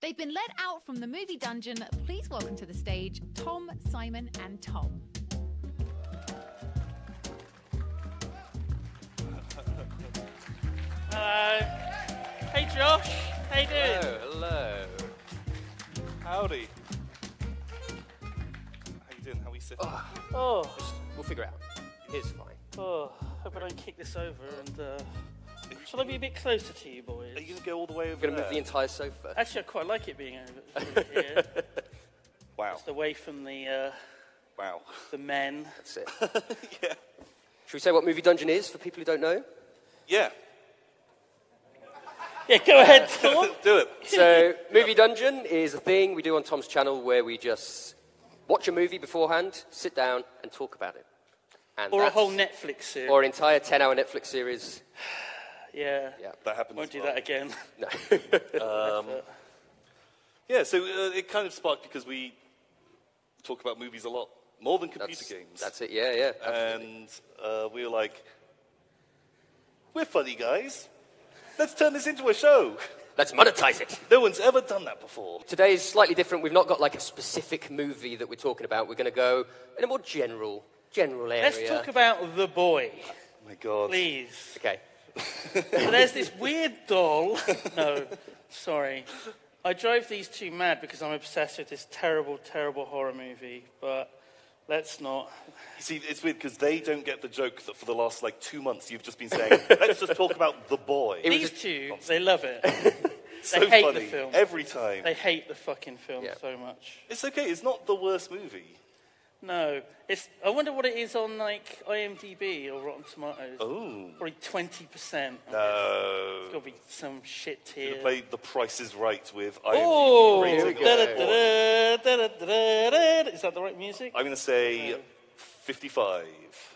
They've been let out from the movie dungeon. Please welcome to the stage Tom, Simon, and Tom. Hello. Hey Josh. How you doing? Hello, hello. Howdy. How you doing? How we sitting? Oh, We'll figure it out. It's fine. oh. Hope I don't kick this over. And uh, shall I be a bit closer to you, boys? Are you gonna go all the way over We're going to move the entire sofa. Actually, I quite like it being over, over here, wow. just away from the uh, Wow. the men. That's it. yeah. Should we say what Movie Dungeon is for people who don't know? Yeah. Yeah, go ahead, Tom. Do it. So, Movie Dungeon is a thing we do on Tom's channel where we just watch a movie beforehand, sit down, and talk about it. And or a whole Netflix series. Or an entire 10 hour Netflix series. Yeah. Yeah. That happens. Won't do well. that again. No. Yeah. So uh, it kind of sparked because we talk about movies a lot more than computer that's, games. that's it, yeah, yeah. absolutely. and uh, we were like, we're funny guys. Let's turn this into a show. Let's monetize it. No one's ever done that before. Today is slightly different. We've not got like a specific movie that we're talking about. We're going to go in a more general, general area. Let's talk about the boy, Oh my god. please. Okay. So there's this weird doll. No, sorry. I drove these two mad because I'm obsessed with this terrible, terrible horror movie. But let's not. See, it's weird because they don't get the joke that for the last like two months you've just been saying, let's just talk about the boy. was These a- two, they love it. so they hate funny the film. every time. They hate the fucking film Yeah. so much. It's okay. It's not the worst movie. No, it's. I wonder what it is on like IMDb or Rotten Tomatoes. Oh Probably twenty percent. no! It's got to be some shit You're tier. gonna play The Price is Right with IMDb Oh, is that the right music? I'm gonna say 55.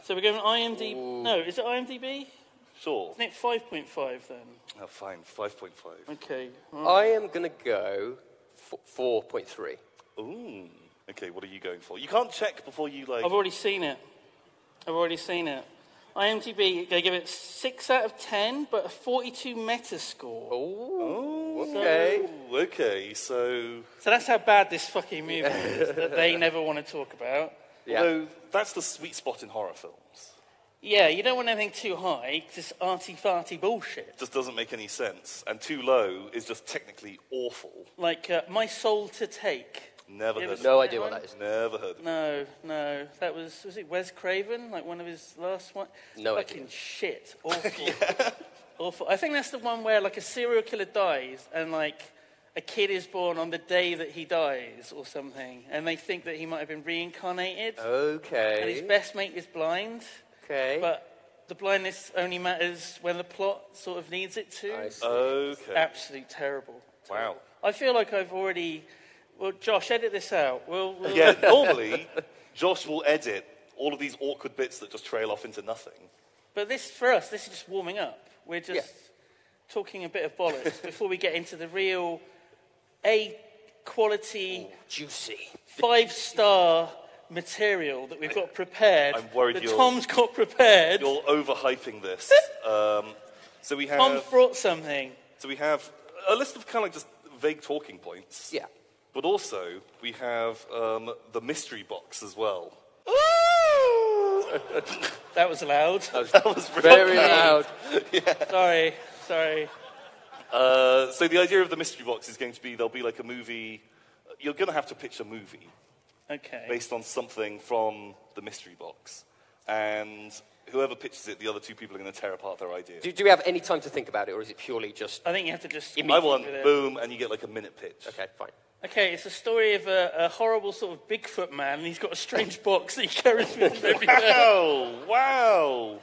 So we're going IMDb. No, is it IMDb? Sure. Isn't it five point five then? Oh, fine. 5.5. Okay. right. I am going to go f- 4.3. Ooh. Okay. What are you going for? You can't check before you like. I've already seen it. I've already seen it. IMDb, they give it six out of ten, but a forty-two Metascore. Oh, okay. Oh, okay. So, So that's how bad this fucking movie is that they never want to talk about. Yeah. although that's the sweet spot in horror films. Yeah, you don't want anything too high, just arty farty bullshit. Just doesn't make any sense. And too low is just technically awful. Like uh, My Soul to Take. Never heard. ever No idea what that is. Never heard. Of No, no, that was was it Wes Craven, like one of his last one. No Fucking idea. shit, awful, awful. I think that's the one where like a serial killer dies and like a kid is born on the day that he dies or something, and they think that he might have been reincarnated, Okay. and his best mate is blind, Okay. but the blindness only matters when the plot sort of needs it to. I see. Okay. Absolutely terrible. Wow. I feel like I've already. Well, Josh, edit this out. We'll, we'll Yeah, normally Josh will edit all of these awkward bits that just trail off into nothing. But this, for us, this is just warming up. We're just Yeah. talking a bit of bollocks before we get into the real A quality, Juicy. five star material that we've got prepared. I'm worried that you're- Tom's got prepared. You're overhyping this. Um, so we have. Tom's brought something. So we have a list of kind of like just vague talking points. Yeah. But also we have um, the mystery box as well. That was loud. That was Very loud. sorry, sorry. Uh, so the idea of the mystery box is going to be there'll be like a movie. You're going to have to pitch a movie Okay. based on something from the mystery box, and whoever pitches it, the other two people are going to tear apart their idea. Do, do we have any time to think about it, or is it purely just. I think you have to just. I want boom, and you get like a minute pitch. Okay, fine. Okay, it's a story of a, a horrible sort of Bigfoot man, and he's got a strange box that he carries with him everywhere. Wow! Wow!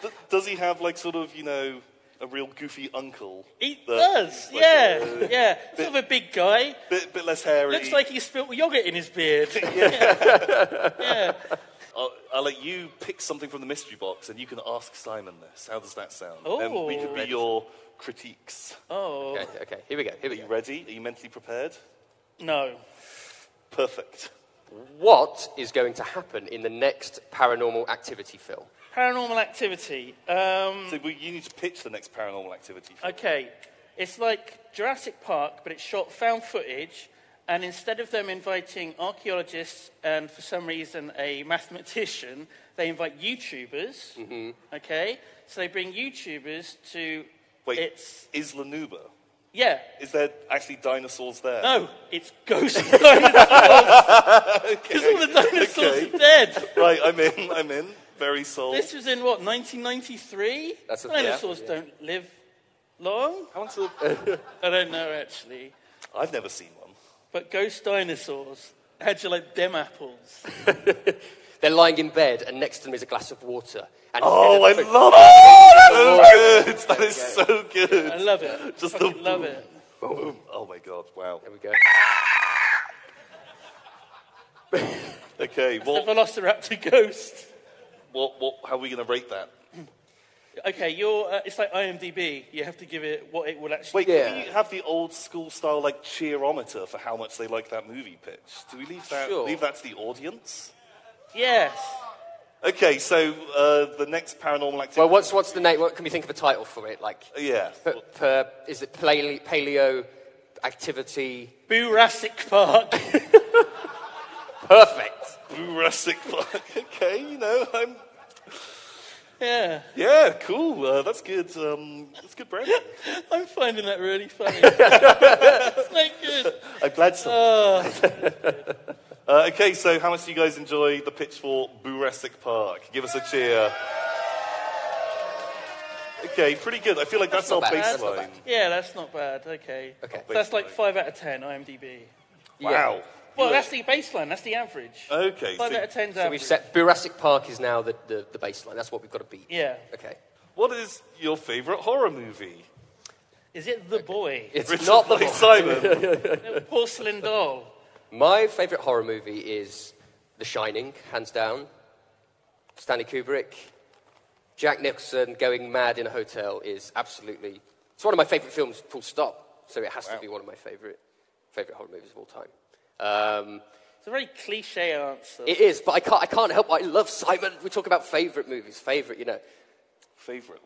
Th- Does he have like sort of you know a real goofy uncle? He that- does, like, yeah, uh, yeah. Sort of a big guy. Bit, bit less hairy. Looks like he spilt yogurt in his beard. yeah. I'll, I'll let you pick something from the mystery box, and you can ask Simon this. How does that sound? And we could be Oh. your critiques. Oh, Okay, okay. Here we go. Here we Are you go. ready? Are you mentally prepared? no. Perfect. What is going to happen in the next paranormal activity film? Paranormal activity. Um, So we, you need to pitch the next paranormal activity. film. okay. It's like Jurassic Park, but it's shot found footage. And instead of them inviting archaeologists and for some reason a mathematician, they invite YouTubers. Mm-hmm. Okay? So they bring YouTubers to. Wait, It's. is Lanuba? Yeah. Is there actually dinosaurs there? No, it's ghost dinosaurs. Because all the dinosaurs Okay. are dead. Right, I'm in. I'm in. Very sold. This was in what, 1993? That's a- Dinosaurs yeah, don't live long. How much of- I don't know actually. I've never seen one. But ghost dinosaurs, how'd you like them apples? They're lying in bed, and next to them is a glass of water. And Oh, I and a- love it. Oh, so good. That is so good. I love it. Just the love boom. it. Boom. Oh, oh my god! Wow. There we go. Okay. What, The What? Velociraptor ghost. What? What? How are we going to rate that? Okay, you're, uh, it's like IMDb. You have to give it what it will actually Wait, Yeah. can we have the old school style like cheerometer for how much they like that movie pitch? Do we leave that Sure. leave that to the audience? Yes. Okay, so uh, the next paranormal activity. Well, what's, what's the name? What, can we think of a title for it? Like, yeah. per, per, is it paleo, paleo activity? Jurassic Park. Perfect. Jurassic Park. Okay, you know, I'm. Yeah. Yeah, cool. Uh, that's good. Um, that's good branding. I'm finding that really funny. it's not good. I'm glad so. uh, okay, so how much do you guys enjoy the pitch for Jurassic Park? Give us a cheer. Okay, pretty good. I feel like that's, That's our not bad. Baseline. bad. Yeah, that's not bad. Okay. Okay. So that's like 5 out of 10 IMDb. Wow. Well, that's the baseline. That's the average. Okay, 5 so out of 10 is So average. we've set Jurassic Park is now the, the, the baseline. That's what we've got to beat. Yeah. Okay. what is your favorite horror movie? Is it The Boy? It's Written not the by book. Simon. No, Porcelain Doll. My favourite horror movie is The Shining, hands down. Stanley Kubrick. Jack Nicholson going mad in a hotel is absolutely. It's one of my favourite films, full stop. So it has to be one of my favourite favourite horror movies of all time. Um, It's a very cliche answer. it is, but I can't, I can't help. I love Simon. We talk about favourite movies, favourite, you know. Favorite.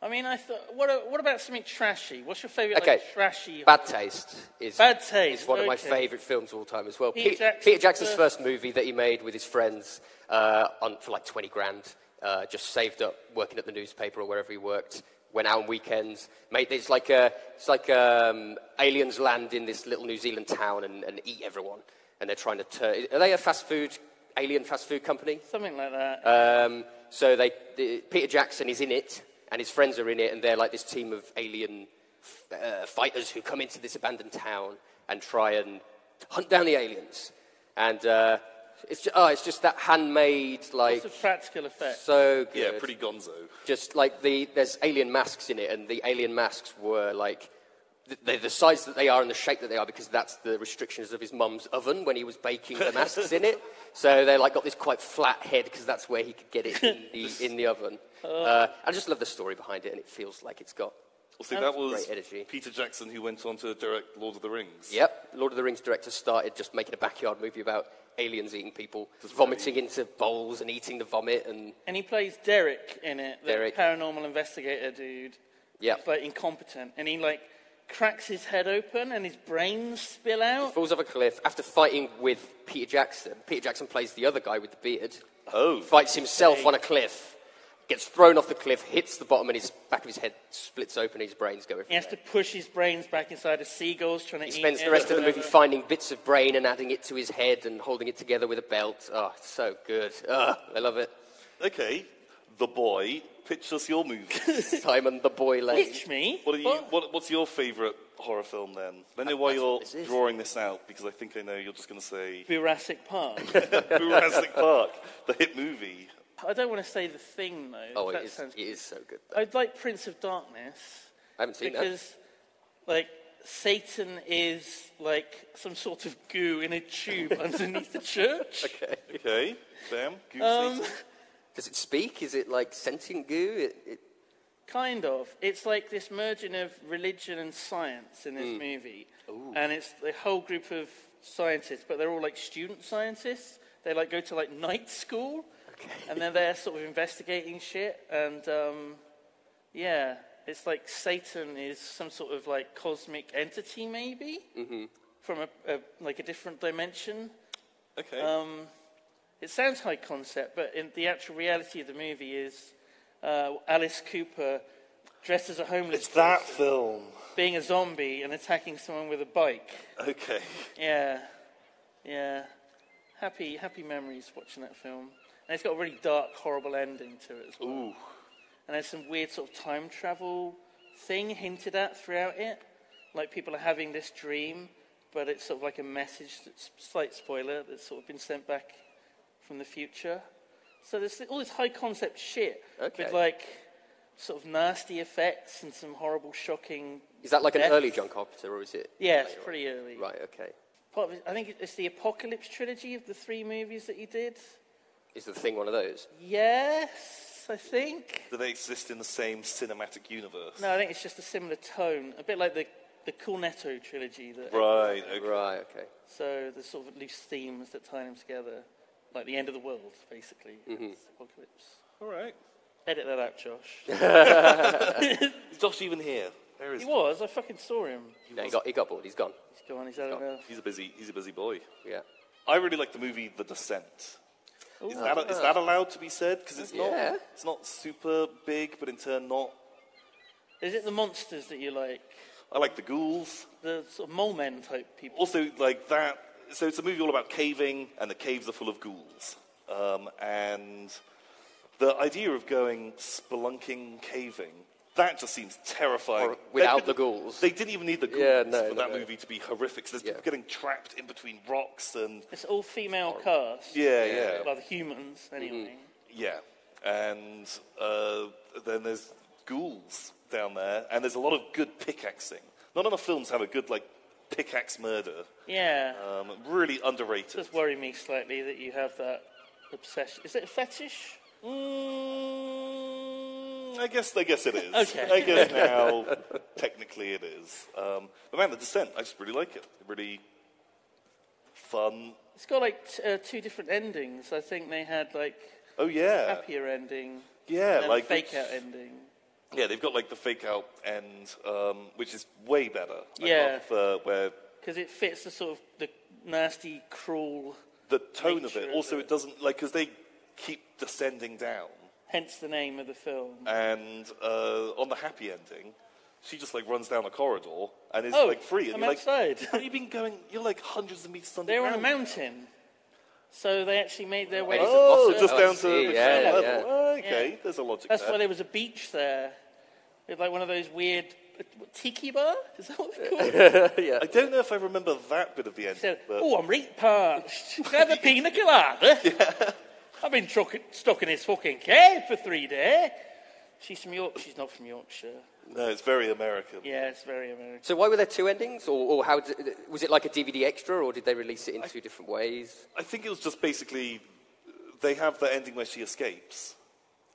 I mean, I thought, what, what about something trashy? What's your favourite Okay. like, trashy? Bad Taste is, Bad Taste, is one of my favourite films of all time as well. Peter Pe- Jackson's Peter Jackson's first- first movie that he made with his friends uh, on, for like 20 grand, uh, just saved up working at the newspaper or wherever he worked, went out on weekends. Made, it's like, a, it's like um, aliens land in this little New Zealand town and, and eat everyone. And they're trying to turn. Are they a fast food, alien fast food company? Something like that. Um, so they, the, Peter Jackson is in it, and his friends are in it, and they're like this team of alien uh, fighters who come into this abandoned town and try and hunt down the aliens. And uh, it's, just, oh, it's just that handmade, like, Lots of practical effects. so good. Yeah, pretty gonzo. Just like the, there's alien masks in it, and the alien masks were like, th- they're the size that they are and the shape that they are because that's the restrictions of his mum's oven when he was baking the masks in it. So they like got this quite flat head because that's where he could get it in the, in the oven. Uh, I just love the story behind it, and it feels like it's got. Well, see, that was Great energy. Peter Jackson who went on to direct Lord of the Rings. Yep, Lord of the Rings director started just making a backyard movie about aliens eating people, vomiting into bowls and eating the vomit, and And he plays Derek in it, the Derek. paranormal investigator dude. Yep. He's like incompetent. And he like cracks his head open and his brains spill out. falls off a cliff after fighting with Peter Jackson. Peter Jackson plays the other guy with the beard. Oh, fights himself on a cliff, gets thrown off the cliff, hits the bottom, and his back of his head splits open. His brains go He has everywhere. to push his brains back inside a seagull's trying to He eat spends the rest of the movie finding bits of brain and adding it to his head and holding it together with a belt. Oh, it's so good. Oh, I love it. okay. The Boy. Pitch us your movie. Simon the Boy Lane. Pitch me. What are you, what, what's your favourite horror film then? I know uh, why you're this drawing this out because I think I know you're just going to say Jurassic Park. Jurassic Park, the hit movie. I don't want to say the thing though. Oh, that it is, sounds. it is so good. though. I'd like Prince of Darkness I haven't seen that. because, like, Satan is like some sort of goo in a tube underneath the church. Okay. Okay, Sam. Goose Um, Satan. Does it speak? Is it like sentient goo? It, it, Kind of. It's like this merging of religion and science in this Hmm. movie. And it's the whole group of scientists, but they're all like student scientists. They like go to like night school. Okay. And then they're sort of investigating shit. And um, yeah, It's like Satan is some sort of like cosmic entity, maybe, from a, a like a different dimension. Okay. Um, it sounds high concept, but in the actual reality of the movie is uh, Alice Cooper dressed as a homeless it's that film. being a zombie and attacking someone with a bike. Okay. Yeah, yeah. Happy, happy memories watching that film. And it's got a really dark, horrible ending to it as well. Ooh. And there's some weird sort of time travel thing hinted at throughout it. Like people are having this dream, but it's sort of like a message, that's, slight spoiler, that's sort of been sent back from the future. So there's all this high concept shit Okay. with like sort of nasty effects and some horrible, shocking. Is that like an early John Carpenter, or is it? Yeah, it's on? pretty early. Right. Okay. Part of it, I think it's the Apocalypse trilogy of the three movies that he did. Is the thing one of those? Yes, I think. Do they exist in the same cinematic universe? No, I think it's just a similar tone, a bit like the the Cornetto trilogy. That Right. Okay. Right. Okay. So there's sort of loose themes that tie them together, like the end of the world, basically. Mm-hmm. It's apocalypse. All right. Edit that out, Josh. Is Josh even here? Where is he was. I fucking saw him. No, he got he got bored. He's gone. He's gone. He's had gone. enough. He's a busy. He's a busy boy. Yeah. I really like the movie The Descent. Is that, is that allowed to be said? Because it's not. Yeah. It's not super big, but in turn not. Is it the monsters that you like? I like the ghouls. The sort of mole men type people. Also, like that. So it's a movie all about caving, and the caves are full of ghouls. Um, and the idea of going spelunking caving, that just seems terrifying. Or without the ghouls. They didn't even need the ghouls Yeah, no, for no, that no. movie to be horrific. 'cause there's Yeah. people getting trapped in between rocks and It's all female cast. yeah, yeah, Well, the humans, anyway. yeah. And uh, then there's ghouls down there, and there's a lot of good pickaxing. Not enough films have a good like pickaxe murder. Yeah. Um, really It underrated. does worry me slightly that you have that obsession. Is it a fetish? Mm, I guess I guess it is. Okay. I guess now technically it is. Um, but man, the descent, I just really like it. Really fun. It's got like t- uh, two different endings. I think they had like Oh yeah, happier ending yeah, and like a fake out ending. Yeah, they've got like the fake out end, um, which is way better. Yeah. love, uh, where Because it fits the sort of the nasty, cruel, the tone of it. Also, it. it doesn't like because they keep descending down, hence the name of the film. and uh, on the happy ending, she just like runs down a corridor and is Oh, like free. And I'm you're like, outside. have you been going? You're like hundreds of meters They were on a underground. mountain. So they actually made their way. Maybe Oh, Oh, just I down see. to the Yeah, ground yeah, level. Oh, okay, Yeah. there's a logic That's there. why there was a beach there. With like one of those weird tiki bar. Is that what they're called? yeah. I don't know if I remember that bit of the end. said, but "Oh, I'm really parched. Can I have a pina colada?" I've been truck- stuck in this fucking cave for three days. She's from York. She's not from Yorkshire. no, it's very American. Yeah, it's very American. So why were there two endings, or, or how did, was it like a DVD extra, or did they release it in two different ways? I think it was just basically they have the ending where she escapes.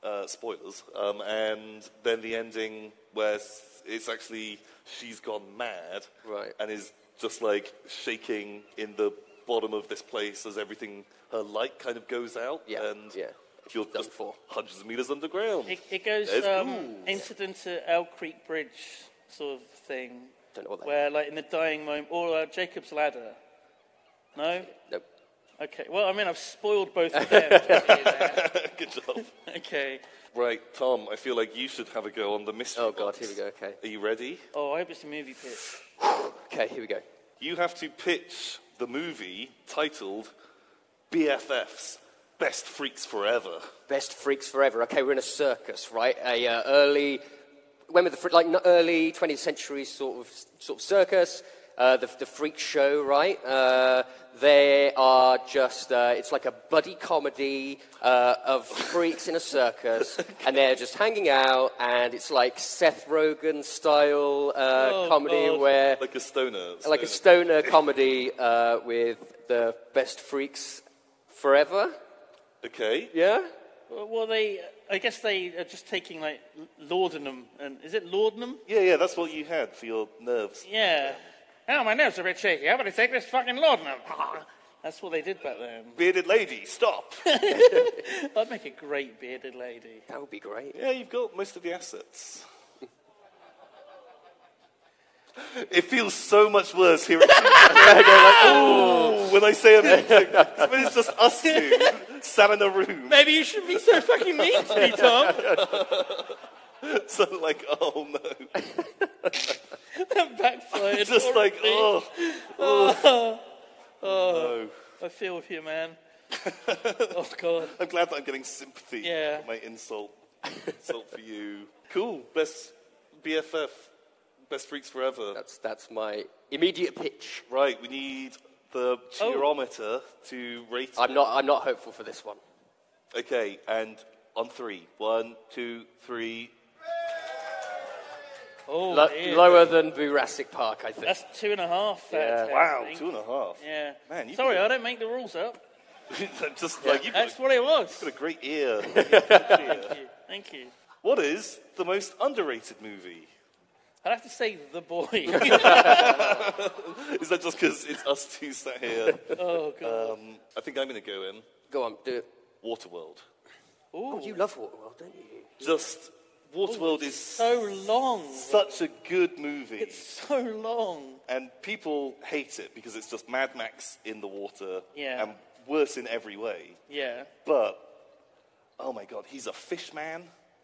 Uh, spoilers. Um, and then the ending where it's actually she's gone mad Right. and is just like shaking in the bottom of this place as everything her light kind of goes out. Yeah, And yeah. you're just for. hundreds of meters underground. It, it goes There's um, ghouls. incident to Owl Creek Bridge sort of thing, Don't know what that. where like in the dying moment, or uh, Jacob's Ladder. No. Nope. Okay. Well, I mean, I've spoiled both of them. just so you know. Good job. okay. Right, Tom, I feel like you should have a go on the mystery Oh god, box. here we go. Okay. Are you ready? Oh, I hope it's a movie pitch. Okay, here we go. You have to pitch the movie titled BFFs, Best Freaks Forever. Best freaks forever. Okay, we're in a circus, right? A uh, early, when were the like early 20th century sort of sort of circus. Uh, the, the freak show, right? Uh, they are just, uh, it's like a buddy comedy uh, of freaks in a circus, and they're just hanging out, and it's like Seth Rogen style uh, Oh, comedy God. where, Like a stoner. like a stoner. stoner comedy uh, with the best freaks forever. Okay. Yeah? Well, well, they. I guess they are just taking like laudanum, and is it laudanum? Yeah, yeah, that's what you had for your nerves. Yeah. Oh, my nerves are a bit shaky. How about I take this fucking laudanum? That's what they did back then. Bearded lady, stop. I'd make a great bearded lady. That would be great. yeah, you've got most of the assets. It feels so much worse here. people go like, oh, when I say amazing. When it's just us two sat in a room. Maybe you shouldn't be so fucking mean to me, Tom. So like, oh no. that backfired. Just like, oh, oh. Oh. I feel with you, man. oh, God. I'm glad that I'm getting sympathy Yeah. for my insult. insult for you. Cool. Best BFF. Best Freaks Forever. That's, that's my immediate pitch. Right, we need the Oh. to rate. I'm not, I'm not hopeful for this one. Okay, and on three. One, two, three. Oh, Lo- dear. lower than Jurassic Park, I think. That's two and a half. out of Yeah. 10, Wow, two and a half. Yeah. Man, you Sorry, could- I don't make the rules up. Just like you've got, That's what it was. got a great ear. Thank you. Thank you. what is the most underrated movie? I'd have to say The Boy. Is that just because it's us two sat here? oh, God. Um, I think I'm going to go in Go on, do it. Waterworld. Oh, you love Waterworld, don't you? Just Waterworld is so long. such a good movie, It's so long. and people hate it because it's just Mad Max in the water Yeah. and worse in every way. Yeah. But oh my god, he's a fish man.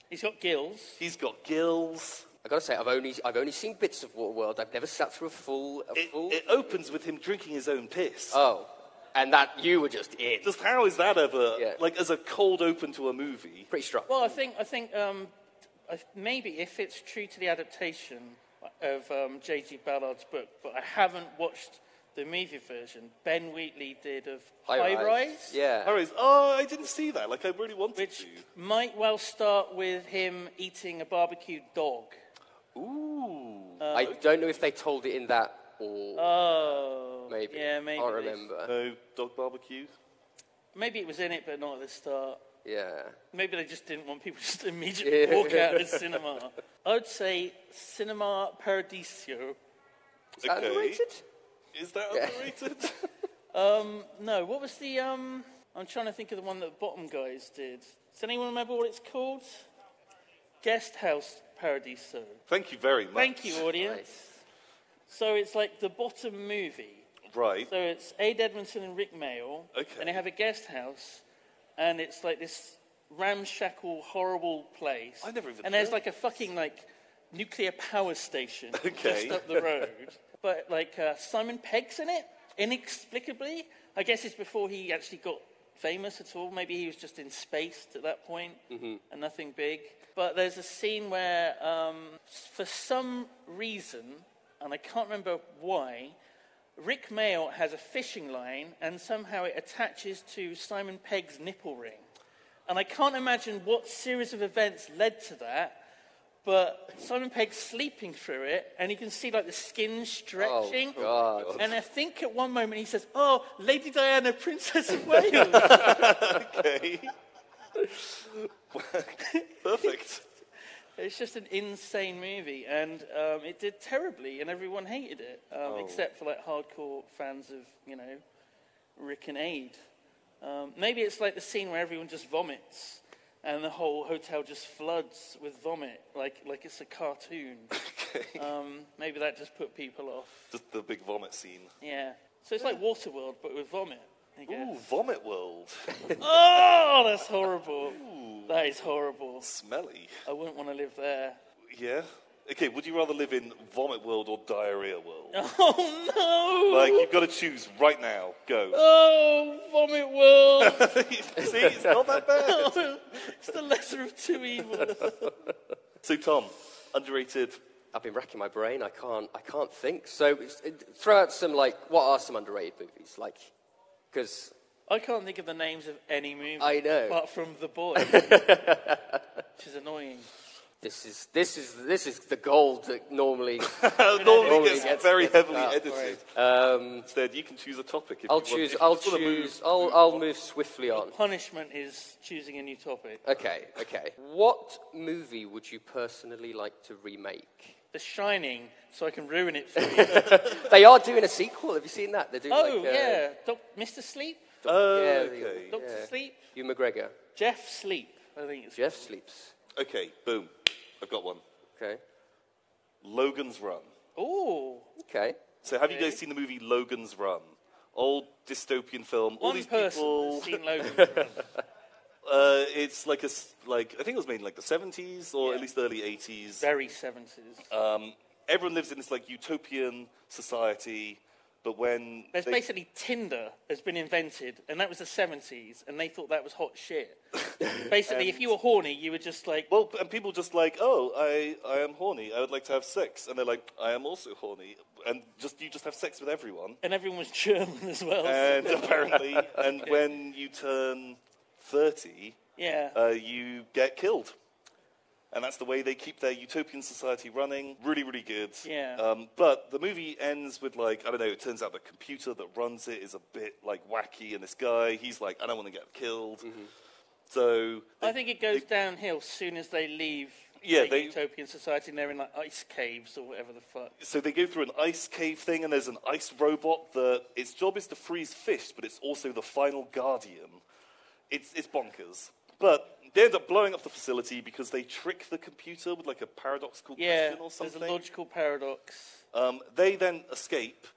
He's got gills. He's got gills. I gotta say, I've only, I've only seen bits of Waterworld. I've never sat through a full, a It, full. it opens with him drinking his own piss. oh, and that you were just in. Just how is that ever Yeah. like as a cold open to a movie? Pretty strong. Well, I think I think um, I- maybe if it's true to the adaptation of um, J.G. Ballard's book, but I haven't watched the movie version. Ben Wheatley did of High, Rise, Rise. Yeah. All right. Oh, I didn't see that. Like I really wanted which to. might well start with him eating a barbecued dog. Ooh. I don't know if they told it in that or Oh, maybe. Yeah, maybe. Can't remember. no dog barbecue. Maybe it was in it, but not at the start. Yeah. Maybe they just didn't want people just to immediately Yeah. walk out of the cinema. I would say Cinema Paradiso. Is that Okay. underrated? Is that underrated? No, what was the um? I'm trying to think of the one that the Bottom Guys did. Does anyone remember what it's called? Guest House Paradiso. Thank you very much. Thank you, audience. Nice. So it's like the bottom movie. Right. So it's Ade Edmondson and Rik Mayall. Okay. And they have a guest house, and it's like this ramshackle, horrible place. I never even And there's like a fucking like nuclear power station Okay. just up the road. but like uh, Simon Pegg's in it, inexplicably. I guess it's before he actually got famous at all. Maybe he was just in space at that point and nothing big. But there's a scene where, um, for some reason, and I can't remember why, Rik Mayall has a fishing line and somehow it attaches to Simon Pegg's nipple ring. And I can't imagine what series of events led to that, but Simon Pegg's sleeping through it and you can see like the skin stretching. Oh, God. And I think at one moment he says, Oh, Lady Diana, Princess of Wales. Okay. Perfect. It's just an insane movie and um, it did terribly and everyone hated it, um, except for like hardcore fans of, you know, Rik and Ade. Um, maybe it's like the scene where everyone just vomits and the whole hotel just floods with vomit, like, like it's a cartoon. um, maybe that just put people off. Just the big vomit scene. Yeah. So it's like Waterworld, but with vomit. I guess. Ooh, Vomit World. Oh, that's horrible. That is horrible. Smelly. I wouldn't want to live there. Yeah. Okay, would you rather live in Vomit World or Diarrhea World? Oh no! Like, you've got to choose right now. Go. Oh, vomit world! See, it's not that bad. it's the lesser of two evils. So, Tom, underrated. I've been racking my brain. I can't. I can't think. So it- throw out some like. What are some underrated movies? Like, because I can't think of the names of any movie. I know. Apart from The Boy, which is annoying. this is this is this is the gold that normally. normally Normally gets, gets- very gets heavily cut, edited. Um, Instead, you can choose a topic. If I'll you want, choose. if I'll just wanna move- choose. I'll I'll move swiftly on. Punishment is choosing a new topic. Okay. Okay. What movie would you personally like to remake? The Shining, so I can ruin it for you. They are doing a sequel. Have you seen that? They're doing oh, like, uh, yeah. Mr. Sleep? Oh, Yeah, okay. Dr. Yeah. Sleep? Ewan McGregor. Jeff Sleep, I think it's Jeff sleeps. Okay, boom. I've got one. Okay. Logan's Run. Oh. Okay. So, have you guys seen the movie Logan's Run? Old dystopian film. All one these person people. has seen Logan. Uh, it's like a s- like I think it was made in like the seventies or Yeah. at least early eighties. Very 70s. Um, everyone lives in this like utopian society, but when There's they- basically Tinder has been invented, and that was the 70s, and they thought that was hot shit. basically, if you were horny, you were just like, well, and people just like, oh, I I am horny. I would like to have sex, and they're like, I am also horny, and just you just have sex with everyone. and everyone was German as well. And apparently, and when you turn thirty, yeah. uh, you get killed. And that's the way they keep their utopian society running. Really, really good. Yeah. Um, but the movie ends with like I don't know. It turns out the computer that runs it is a bit like wacky, and this guy he's like, I don't want to get killed. So I think it goes downhill soon as they leave Yeah, the they- utopian society and they're in like ice caves or whatever the fuck. so they go through an ice cave thing, and there's an ice robot that its job is to freeze fish, but it's also the final guardian. It's it's bonkers. But they end up blowing up the facility because they trick the computer with like a paradoxical Yeah, question or there's something. a logical paradox. Um, they then escape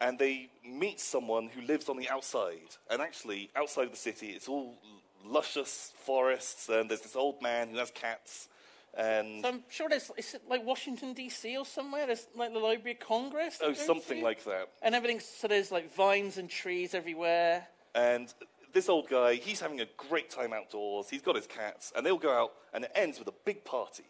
and they meet someone who lives on the outside. And actually, outside of the city, it's all luscious forests, and there's this old man who has cats. And So I'm sure there's, is it like Washington D.C. or somewhere? There's like the Library of Congress. oh, something to? like that. And everything. So there's like vines and trees everywhere. And this old guy, he's having a great time outdoors. He's got his cats, and they'll go out, and it ends with a big party.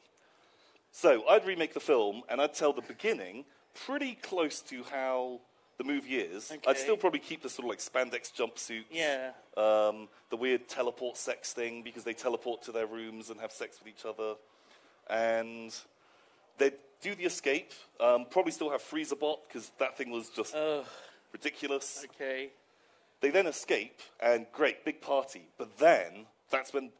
So I'd remake the film, and I'd tell the beginning pretty close to how the movie is. I'd still probably keep the sort of like spandex jumpsuits. Yeah. Um, the weird teleport sex thing because they teleport to their rooms and have sex with each other. And they do the escape. Um, probably still have Freezerbot because that thing was just Ugh. ridiculous. Okay. They then escape, and great, big party. But then, that's when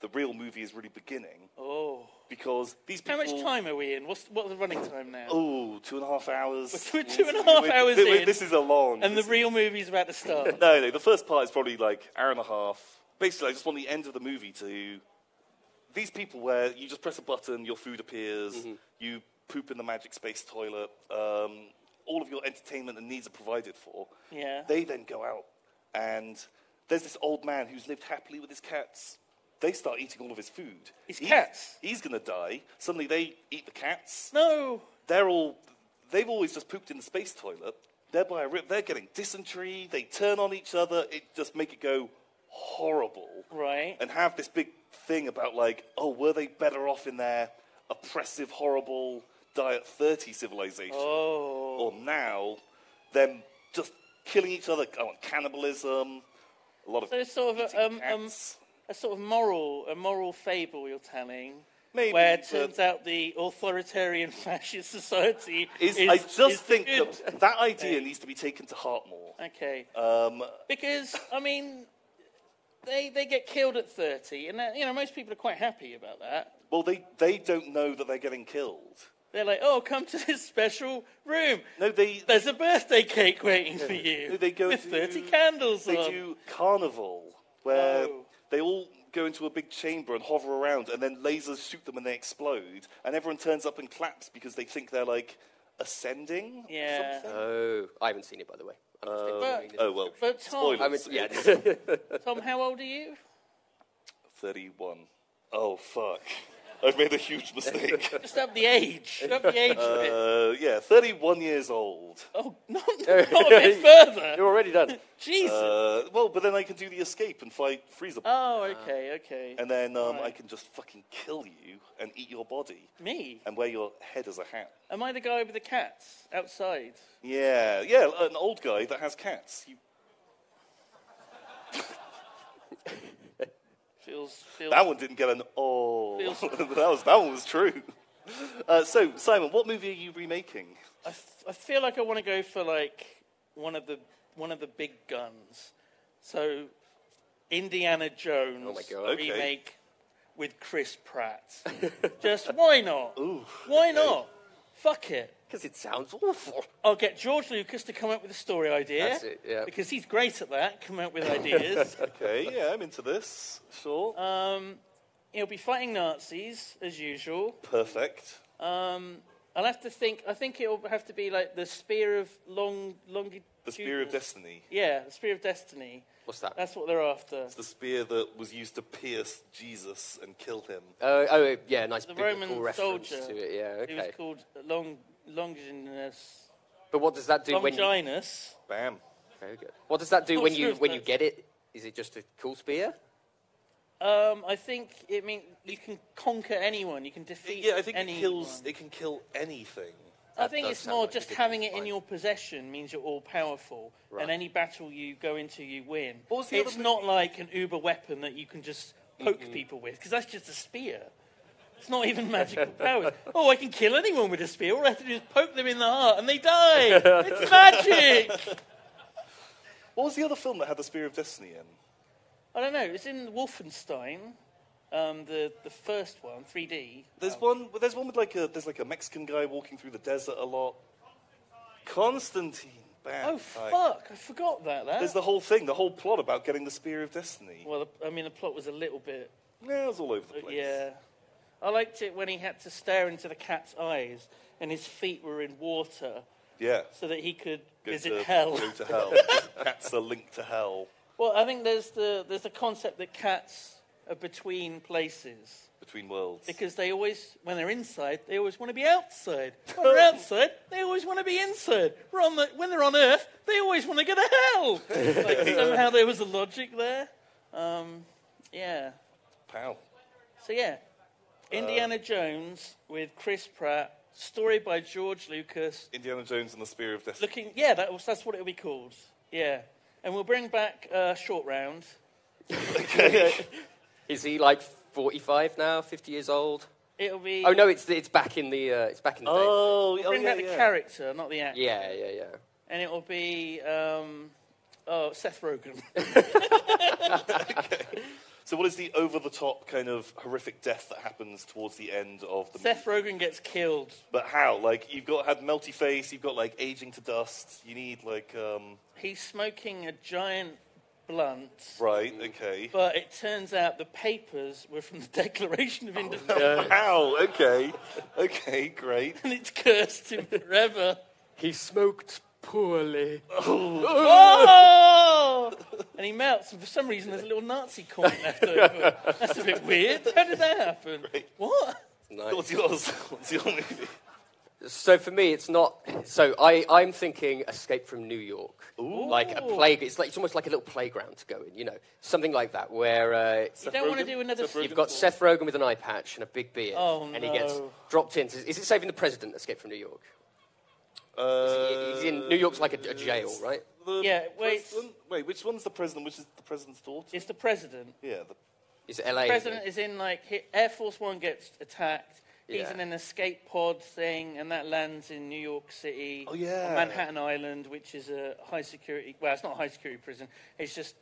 the real movie is really beginning, Oh. because these How much time are we in? What's what's the running time now? Oh, two and a half hours. We're two and a half We're- hours we're- in. This is a long... and the this- real movie's about to start. No, no, the first part is probably like hour and a half. Basically, I just want the end of the movie to... These people where you just press a button, your food appears, you poop in the magic space toilet, um, all of your entertainment and needs are provided for. Yeah. They then go out, and there's this old man who's lived happily with his cats. They start eating all of his food. His He's- cats? He's going to die. Suddenly, they eat the cats. no. They're all. They've always just pooped in the space toilet. They're by a rip. They're getting dysentery. They turn on each other. It just make it go horrible. Right. And have this big thing about like, oh, were they better off in their oppressive, horrible diet 30 civilization? Oh. or now them just killing each other, oh, cannibalism, a lot of So it's sort of a, um, um, a sort of moral, a moral fable you're telling. Maybe, Where it turns out the authoritarian fascist society is, is, I just is think that, that idea needs to be taken to heart more. Okay. Um, Because I mean, they they get killed at thirty, and uh, you know most people are quite happy about that. well, they, they don't know that they're getting killed. They're like, "Oh, come to this special room. No, they There's a birthday cake waiting for you No, they go with to- thirty candles they on." do carnival where Oh. they all go into a big chamber and hover around, and then lasers shoot them and they explode, and everyone turns up and claps because they think they're like ascending. or Yeah. something. Oh, I haven't seen it by the way. I'm just ignoring. Um, oh well. But Tom, spoilers. I mean, yeah. Tom, how old are you? 31. Oh, fuck. I've made a huge mistake. Just up the age. Up the age uh, yeah, 31 years old. Oh, not, not a bit further. You're already done. Jesus. Uh, well, but then I can do the escape and fight Freezer. oh, okay, okay. and then um, I right. can just fucking kill you and eat your body Me? and wear your head as a hat. Am I the guy with the cats outside? Yeah, yeah, an old guy that has cats. You, Feels feels. that one didn't get an oh. Feels- that, was, that one was true. Uh, so, Simon, what movie are you remaking? I, f- I feel like I want to go for like one of the one of the big guns. So, Indiana Jones Oh my God. Okay. remake with Chris Pratt. Just why not? why not? Fuck it. Because it sounds awful. I'll get George Lucas to come up with a story idea. That's it, yeah. Because he's great at that, come up with ideas. Okay, yeah, I'm into this. Sure. um, he'll be fighting Nazis as usual. Perfect. Um, I'll have to think. I think it'll have to be like the spear of long, longi. The Spear of Destiny. Yeah, the spear of destiny. What's that? That's what they're after. It's the spear that was used to pierce Jesus and kill him. Oh, oh, yeah, nice The biblical Roman reference soldier. to it. Yeah, It was called long, Longinus. But what does that do when you? Longinus. Bam. Very good. What does that do Not when sure you if when you that's- get it? Is it just a cool spear? Um, I think it means you can conquer anyone. You can defeat. Yeah, I think it kills. It can kill anything. I That think does it's sound more like a just good having it in design. your possession means you're all powerful, Right. and any battle you go into, you win. What was the it's other not like an uber weapon that you can just poke Mm-hmm. people with, because that's just a spear. It's not even magical powers. Oh, I can kill anyone with a spear. All I have to do is poke them in the heart, and they die. it's magic. What was the other film that had the Spear of Destiny in? I don't know. It's in Wolfenstein, um, the the first one, 3D. There's one. There's one with like a. There's like a Mexican guy walking through the desert a lot. Constantine. Bam. Oh Right. fuck! I forgot that. That. There's the whole thing, the whole plot about getting the Spear of Destiny. Well, the, I mean, the plot was a little bit Yeah, it was all over the But place. yeah. I liked it when he had to stare into the cat's eyes and his feet were in water Yeah. so that he could Go visit to, hell. Go to hell. Cats are linked to hell Well, I think there's the there's the concept that cats are between places between worlds. because they always when they're inside they always want to be outside. When they're outside, they always want to be inside. We're on the, when they're on Earth, they always want to go to hell. like somehow there was a logic there. Um, yeah. Pow. So yeah, Indiana Jones with Chris Pratt, story by George Lucas. Indiana Jones and the Spear of Destiny. Looking, yeah, that was that's what it'll be called. Yeah, and we'll bring back uh, short round. Is he like 45 now, 50 years old? It'll be. Oh no, it's it's back in the uh, it's back in the Oh, We'll oh bring yeah, back the character, not the actor. Yeah, yeah, yeah. And it will be. Um, oh, Seth Rogen. So, what is the over-the-top kind of horrific death that happens towards the end of the Seth movie? Rogen gets killed. But how? Like, you've got had melty face. You've got like aging to dust. You need like, um, He's smoking a giant blunt. right? Okay. But it turns out the papers were from the Declaration of Independence, How? Okay. Okay. Great. and it's cursed him forever. He smoked poorly. Oh! and he melts, and for some reason there's a little Nazi coin left over. That's a bit weird. How did that happen? What? Nice. What's yours? What's your movie? So for me, it's not. So I, I'm thinking Escape from New York, Ooh. like a play. It's like it's almost like a little playground to go in, you know, something like that, where uh, you Seth don't want to do another. Seth you've got Seth Rogen with an eye patch and a big beard, Oh, and he gets dropped in. Is it Saving the President? Escape from New York. Uh, He's in New York's like a, a jail, right? Yeah, wait. president- Wait, which one's the president? Which is the president's daughter? It's the president. Yeah. The, Is it L.A. The president is in like hi- Air Force One gets attacked. He's Yeah. in an escape pod thing, and that lands in New York City. Oh, yeah. on Manhattan Island, which is a high security. Well, it's not a high security prison. It's just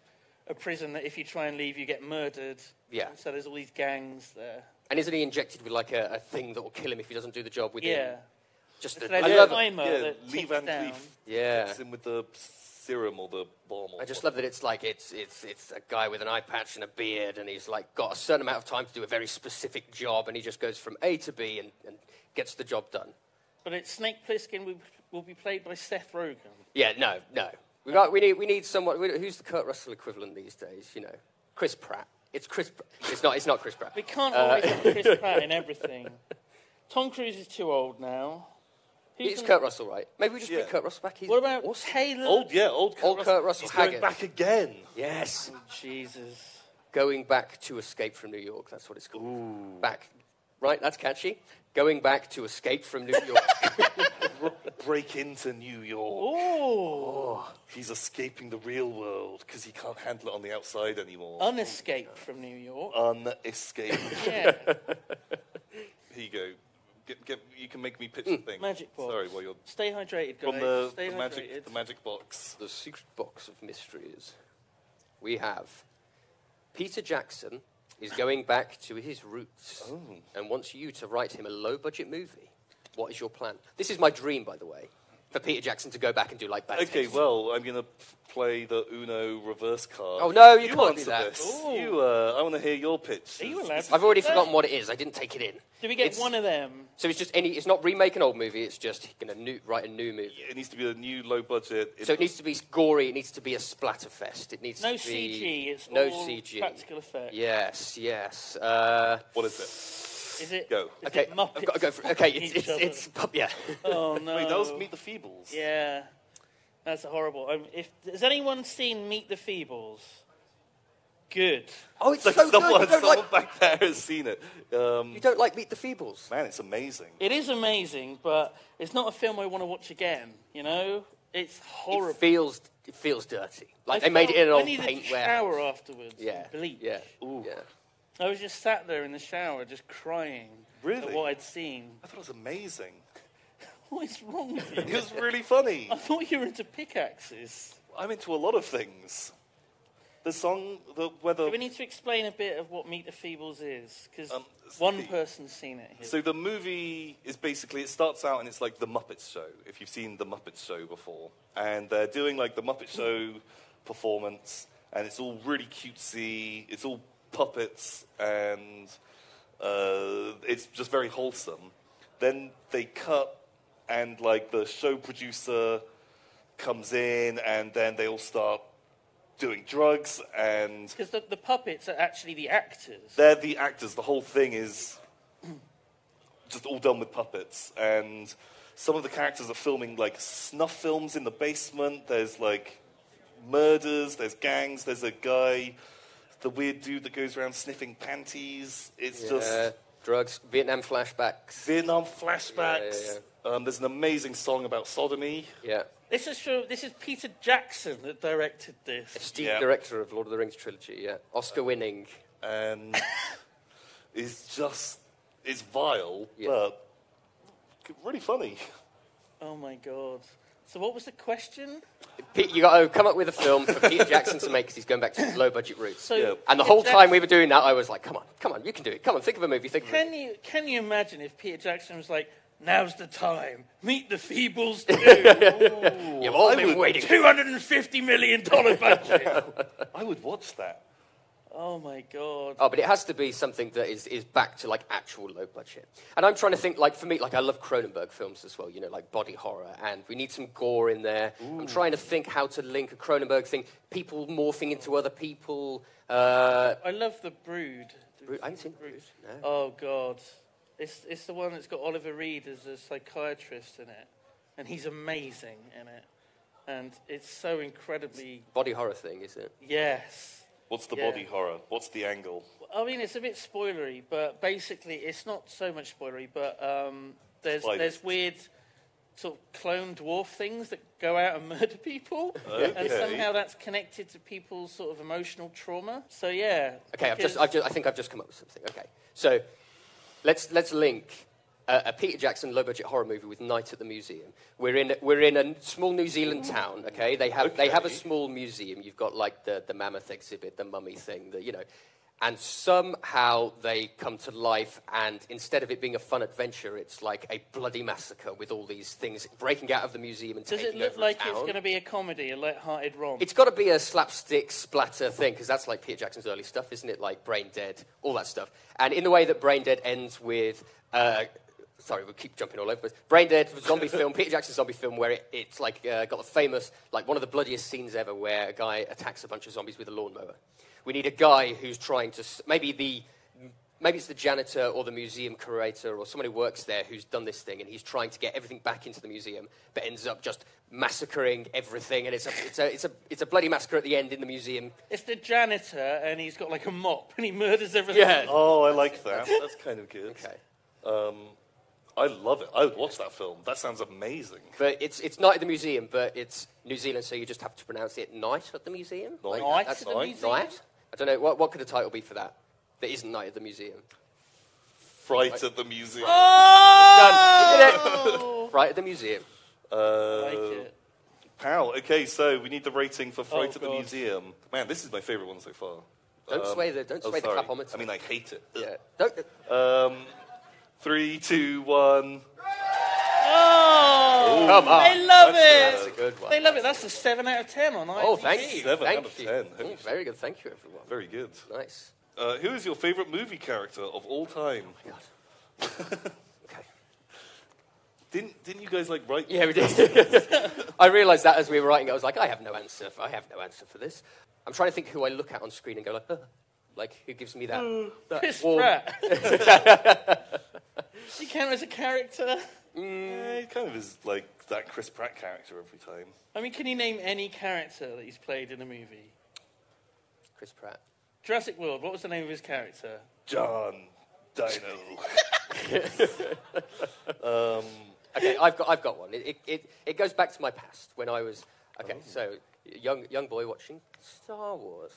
a prison that if you try and leave, you get murdered. Yeah. So there's all these gangs there. And isn't he injected with like a, a thing that will kill him if he doesn't do the job within? Yeah. Just It's the, an I love. timer yeah, that Lee ticks Van down. Cleef Yeah. gets in with the serum or the bomb. Or I just love that it's like it's it's it's a guy with an eye patch and a beard, and he's like got a certain amount of time to do a very specific job, and he just goes from A to B and, and gets the job done. But it's Snake Plissken will, will be played by Seth Rogen. Yeah, no, no. We got we need we need someone. we- Who's the Kurt Russell equivalent these days? You know, Chris Pratt. It's Chris. Pr- It's not. It's not Chris Pratt. We can't Uh, always have Chris Pratt in everything. Tom Cruise is too old now. Who It's Kurt Russell, right? Maybe we just Yeah. bring Kurt Russell back. He's What about awesome. Taylor? Old, yeah, old Kurt Old Russell. Kurt Russell He's going Haggard. back again. Yes. Jesus. Going back to Escape from New York. That's what it's called. Back. Right. That's catchy. Going back to Escape from New York. Break into New York. Oh, He's escaping the real world because he can't handle it on the outside anymore. unescaped from New York. Unescaped. Yeah, Here you go. Get, get, you can make me pitch hmm. the thing. magic box. Sorry, while you're Stay hydrated, guys. from the, Stay the hydrated. magic the magic box. the secret box of mysteries. We have Peter Jackson is going back to his roots Oh. and wants you to write him a low budget movie. What is your plan? This is my dream, by the way, for Peter Jackson to go back and do like bad Okay, Taste. well, I'm going to play the Uno reverse card. Oh, no, you can't do answer that. This. Ooh. You, uh, I want to hear your pitch. Are you allowed to I've already do that? forgotten what it is. I didn't take it in. Do we get It's- one of them? So it's just any. It's not remake an old movie. It's just gonna new, write a new movie. It needs to be a new low budget. So it needs to be gory. It needs to be a splatterfest. It needs No to be No CG. It's no all CG. practical effect. Yes, yes. Uh, What is it? Is it? Go. is okay, it Muppets I've got to go for. Okay, fucking it's it's, other? it's yeah. Oh no! Wait, that was Meet the Feebles. Yeah, that's horrible. Um, if has anyone seen Meet the Feebles? Good. Oh, it's Like so someone, good. Someone like, back there has seen it. Um, you don't like Meet the Feebles. man, it's amazing. It is amazing, but it's not a film I want to watch again. You know, it's horrible. It feels it feels dirty. Like I they made it in an I old needed paint warehouse. shower afterwards. Yeah, bleach. yeah, Ooh. yeah. I was just sat there in the shower, just crying Really? at what I'd seen. I thought it was amazing. What is wrong with It was really funny. I thought you were into pickaxes. I'm into a lot of things. The song, the weather. Do we need to explain a bit of what Meet the Feebles is? Because Um, one the- person's seen it here. So the movie is basically it starts out and it's like the Muppets show. If you've seen the Muppets show before, and they're doing like the Muppet show performance, and it's all really cutesy. It's all puppets, and uh, it's just very wholesome. Then they cut, and like the show producer comes in, and then they all start doing drugs and Because the, the puppets are actually the actors. they're the actors. The whole thing is just all done with puppets. And some of the characters are filming like snuff films in the basement. There's like murders, there's gangs, there's a guy, the weird dude that goes around sniffing panties. It's Yeah, just drugs, Vietnam flashbacks. Vietnam flashbacks. Yeah, Um, there's an amazing song about sodomy. Yeah, This is from, this is Peter Jackson that directed this. esteemed Yeah. director of Lord of the Rings trilogy. Yeah, Oscar-winning. and it's just it's vile, Yeah. but really funny. Oh my god. So what was the question? Pete, you got to come up with a film for Peter Jackson to make because he's going back to his low-budget roots. So Yeah. And the Peter whole time we were doing that, I was like, "Come on, come on, you can do it. Come on, think of a movie. Think of a movie." Can you can you imagine if Peter Jackson was like, "Now's the time, meet the Feebles too, You've all I been would- waiting. two hundred and fifty million dollar budget." I would watch that. Oh my god! Oh, but it has to be something that is, is back to like actual low budget. And I'm trying to think, like for me, like I love Cronenberg films as well. You know, like body horror, and we need some gore in there. I'm trying to think how to link a Cronenberg thing, people morphing into other people. Uh, I love the Brood. Brood- I haven't seen Brood, no. Oh god, it's it's the one that's got Oliver Reed as a psychiatrist in it, and he's amazing in it, and it's so incredibly body horror thing, is it? yes. What's the Yeah. body horror? What's the angle? I mean, it's a bit spoilery, but basically, it's not so much spoilery. But um, there's Like- there's weird sort of clone dwarf things that go out and murder people, and somehow that's connected to people's sort of emotional trauma. So yeah. Okay, I've just, I've just, I think I've just come up with something. Okay, so let's let's link a, a Peter Jackson low budget horror movie with Night at the Museum. We're in we're in a small New Zealand town. Okay, they have they have a small museum. You've got like the the mammoth exhibit, the mummy thing, the you know. And somehow they come to life, and instead of it being a fun adventure, it's like a bloody massacre with all these things breaking out of the museum and Does taking it look like town. it's going to be a comedy, a light-hearted romp? It's got to be a slapstick splatter thing because that's like Peter Jackson's early stuff, isn't it? Like Brain Dead, all that stuff. And in the way that Brain Dead ends with. Uh, sorry, we keep jumping all over. But Brain Dead, zombie film, Peter Jackson's zombie film, where it, it's like uh, got the famous, like one of the bloodiest scenes ever, where a guy attacks a bunch of zombies with a lawnmower. We need a guy who's trying to maybe the maybe it's the janitor or the museum curator or someone who works there who's done this thing and he's trying to get everything back into the museum but ends up just massacring everything and it's a, it's a, it's a, it's a bloody massacre at the end in the museum. It's the janitor, and he's got like a mop, and he murders everything. Yeah. Oh, I like that. That's kind of good. Okay. I love it. I would watch that film. That sounds amazing. But it's, it's night at the museum, but it's New Zealand, so you just have to pronounce it night at the museum. Night. Night at the night. museum? Night? I don't know. What, what could the title be for that? That isn't night at the museum. Fright at the museum. Done. You did it. Right at the museum. Uh, like it. Pal. Okay, so we need the rating for Fright Oh, at the God. Museum. Man, this is my favorite one so far. Don't Um, sway the don't oh, sway the sorry. clapometer. I mean, I hate it. yeah. Don't, Um, three, two, one. Oh, Come on. they love it. That's a good one. They love it. That's a seven out of ten on IMDb. Oh, thank you. Seven thank out of you. 10. Mm, very good. Thank you, everyone. Very good. Nice. Uh, who is your favorite movie character of all time? God. okay. Didn't didn't you guys like write? Yeah, we did. I realised that as we were writing. I was like, I have no answer. For, I have no answer for this. I'm trying to think who I look at on screen and go like, "Huh." Like who gives me that? Hmm. that Chris warm- Pratt. you count as a character? Mm. Yeah, he kind of is like that Chris Pratt character every time. I mean, can you name any character that he's played in a movie? Chris Pratt. Jurassic World. What was the name of his character? John Dino. Um, okay, I've got, I've got one. It, it, it, it goes back to my past when I was, okay, Oh. so young, young boy watching Star Wars.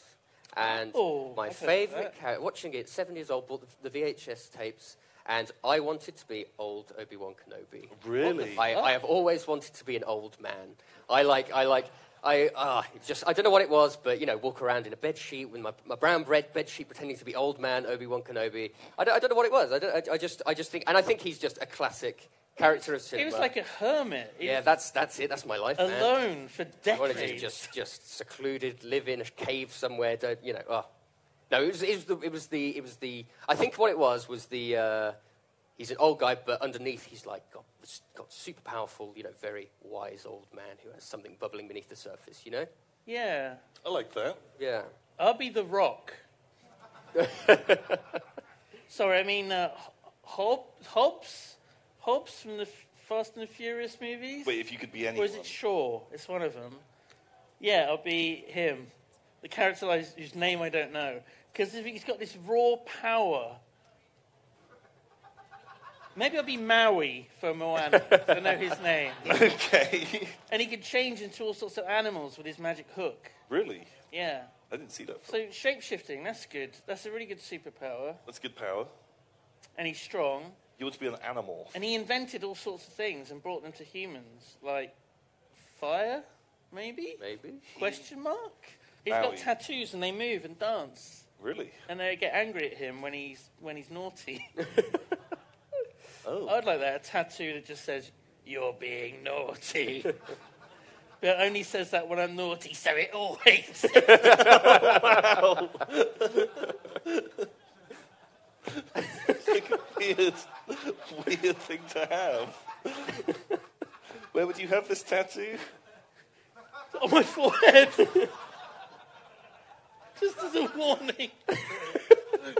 And Oh, my I've heard of favourite character, watching it, seven years old, bought the, the VHS tapes, and I wanted to be old Obi Wan Kenobi. Really? I, I have always wanted to be an old man. I like, I like, I uh, just, I don't know what it was, but you know, walk around in a bed sheet with my, my brown bread bed sheet, pretending to be old man Obi Wan Kenobi. I don't, I don't know what it was. I, don't, I, I just, I just think, and I think he's just a classic character of He was like a hermit. He yeah, that's that's it. That's my life, man. alone for I wanted to decades. just just secluded, live in a cave somewhere. Don't, you know, oh. no, it was, it was the it was the it was the. I think what it was was the. Uh, he's an old guy, but underneath he's like got got super powerful, you know, very wise old man who has something bubbling beneath the surface. You know? yeah. I like that. Yeah. I'll be the Rock. Sorry, I mean uh, Hob- Hobbs. Hobbs from the Fast and the Furious movies. Wait, if you could be anyone. or is it Shaw? It's one of them. Yeah, I'll be him. The character I- whose name I don't know. Because he's got this raw power. Maybe I'll be Maui for Moana. I know his name. okay. And he can change into all sorts of animals with his magic hook. really? Yeah. I didn't see that. So shape shifting, that's good. That's a really good superpower. That's good power. And he's strong. You want to be an animal. And he invented all sorts of things and brought them to humans, like fire, maybe? Maybe. Question mark? He's Maui. got tattoos and they move and dance. Really? And they get angry at him when he's when he's naughty. Oh. oh. I'd like that, a tattoo that just says, You're being naughty. but it only says that when I'm naughty, so it always weird, weird thing to have. Where would you have this tattoo? on my forehead. just as a warning.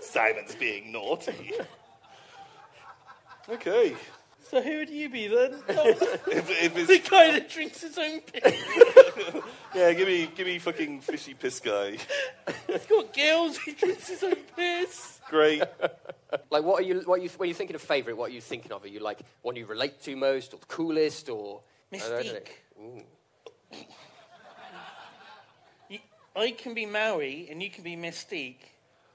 Simon's being naughty. Okay. So who would you be then? If, if the guy that drinks his own piss. yeah, give me, give me fucking fishy piss guy. He's got gills, he drinks his own piss. Great. Like, what are you? What are you? When you're thinking of favorite, what are you thinking of? Are you like one you relate to most, or the coolest, or I. Mystique. You- I can be Maui and you can be Mystique.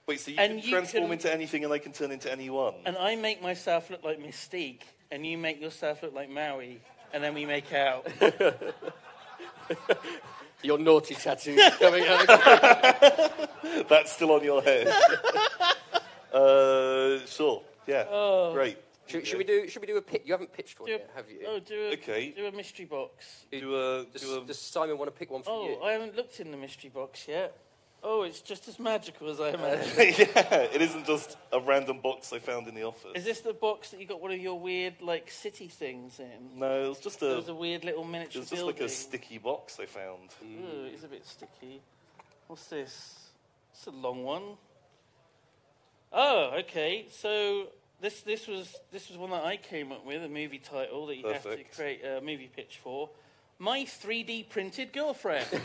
Wait, so you And can you transform can- into anything and I can turn into anyone? And I make myself look like Mystique and you make yourself look like Maui and then we make out. Your naughty tattoo coming out. That's still on your head. uh, sure. Yeah. Oh. Great. should, should we do? Should we do a pitch? You haven't pitched one Do a, yet, have you? Oh, do a, Okay. do a mystery box. Do a, Does, do a, does Simon want to pick one for Oh, you? I haven't looked in the mystery box yet. Oh, it's just as magical as I imagined. yeah, it isn't just a random box I found in the office. Is this the box that you got one of your weird, like, city things in? No, it was just a, was a weird little miniature. it was just building. like a sticky box I found. Ooh, it's a bit sticky. What's this? It's a long one. Oh, okay. So this this was this was one that I came up with, a movie title that you have Perfect. to create a movie pitch for. My 3D printed girlfriend.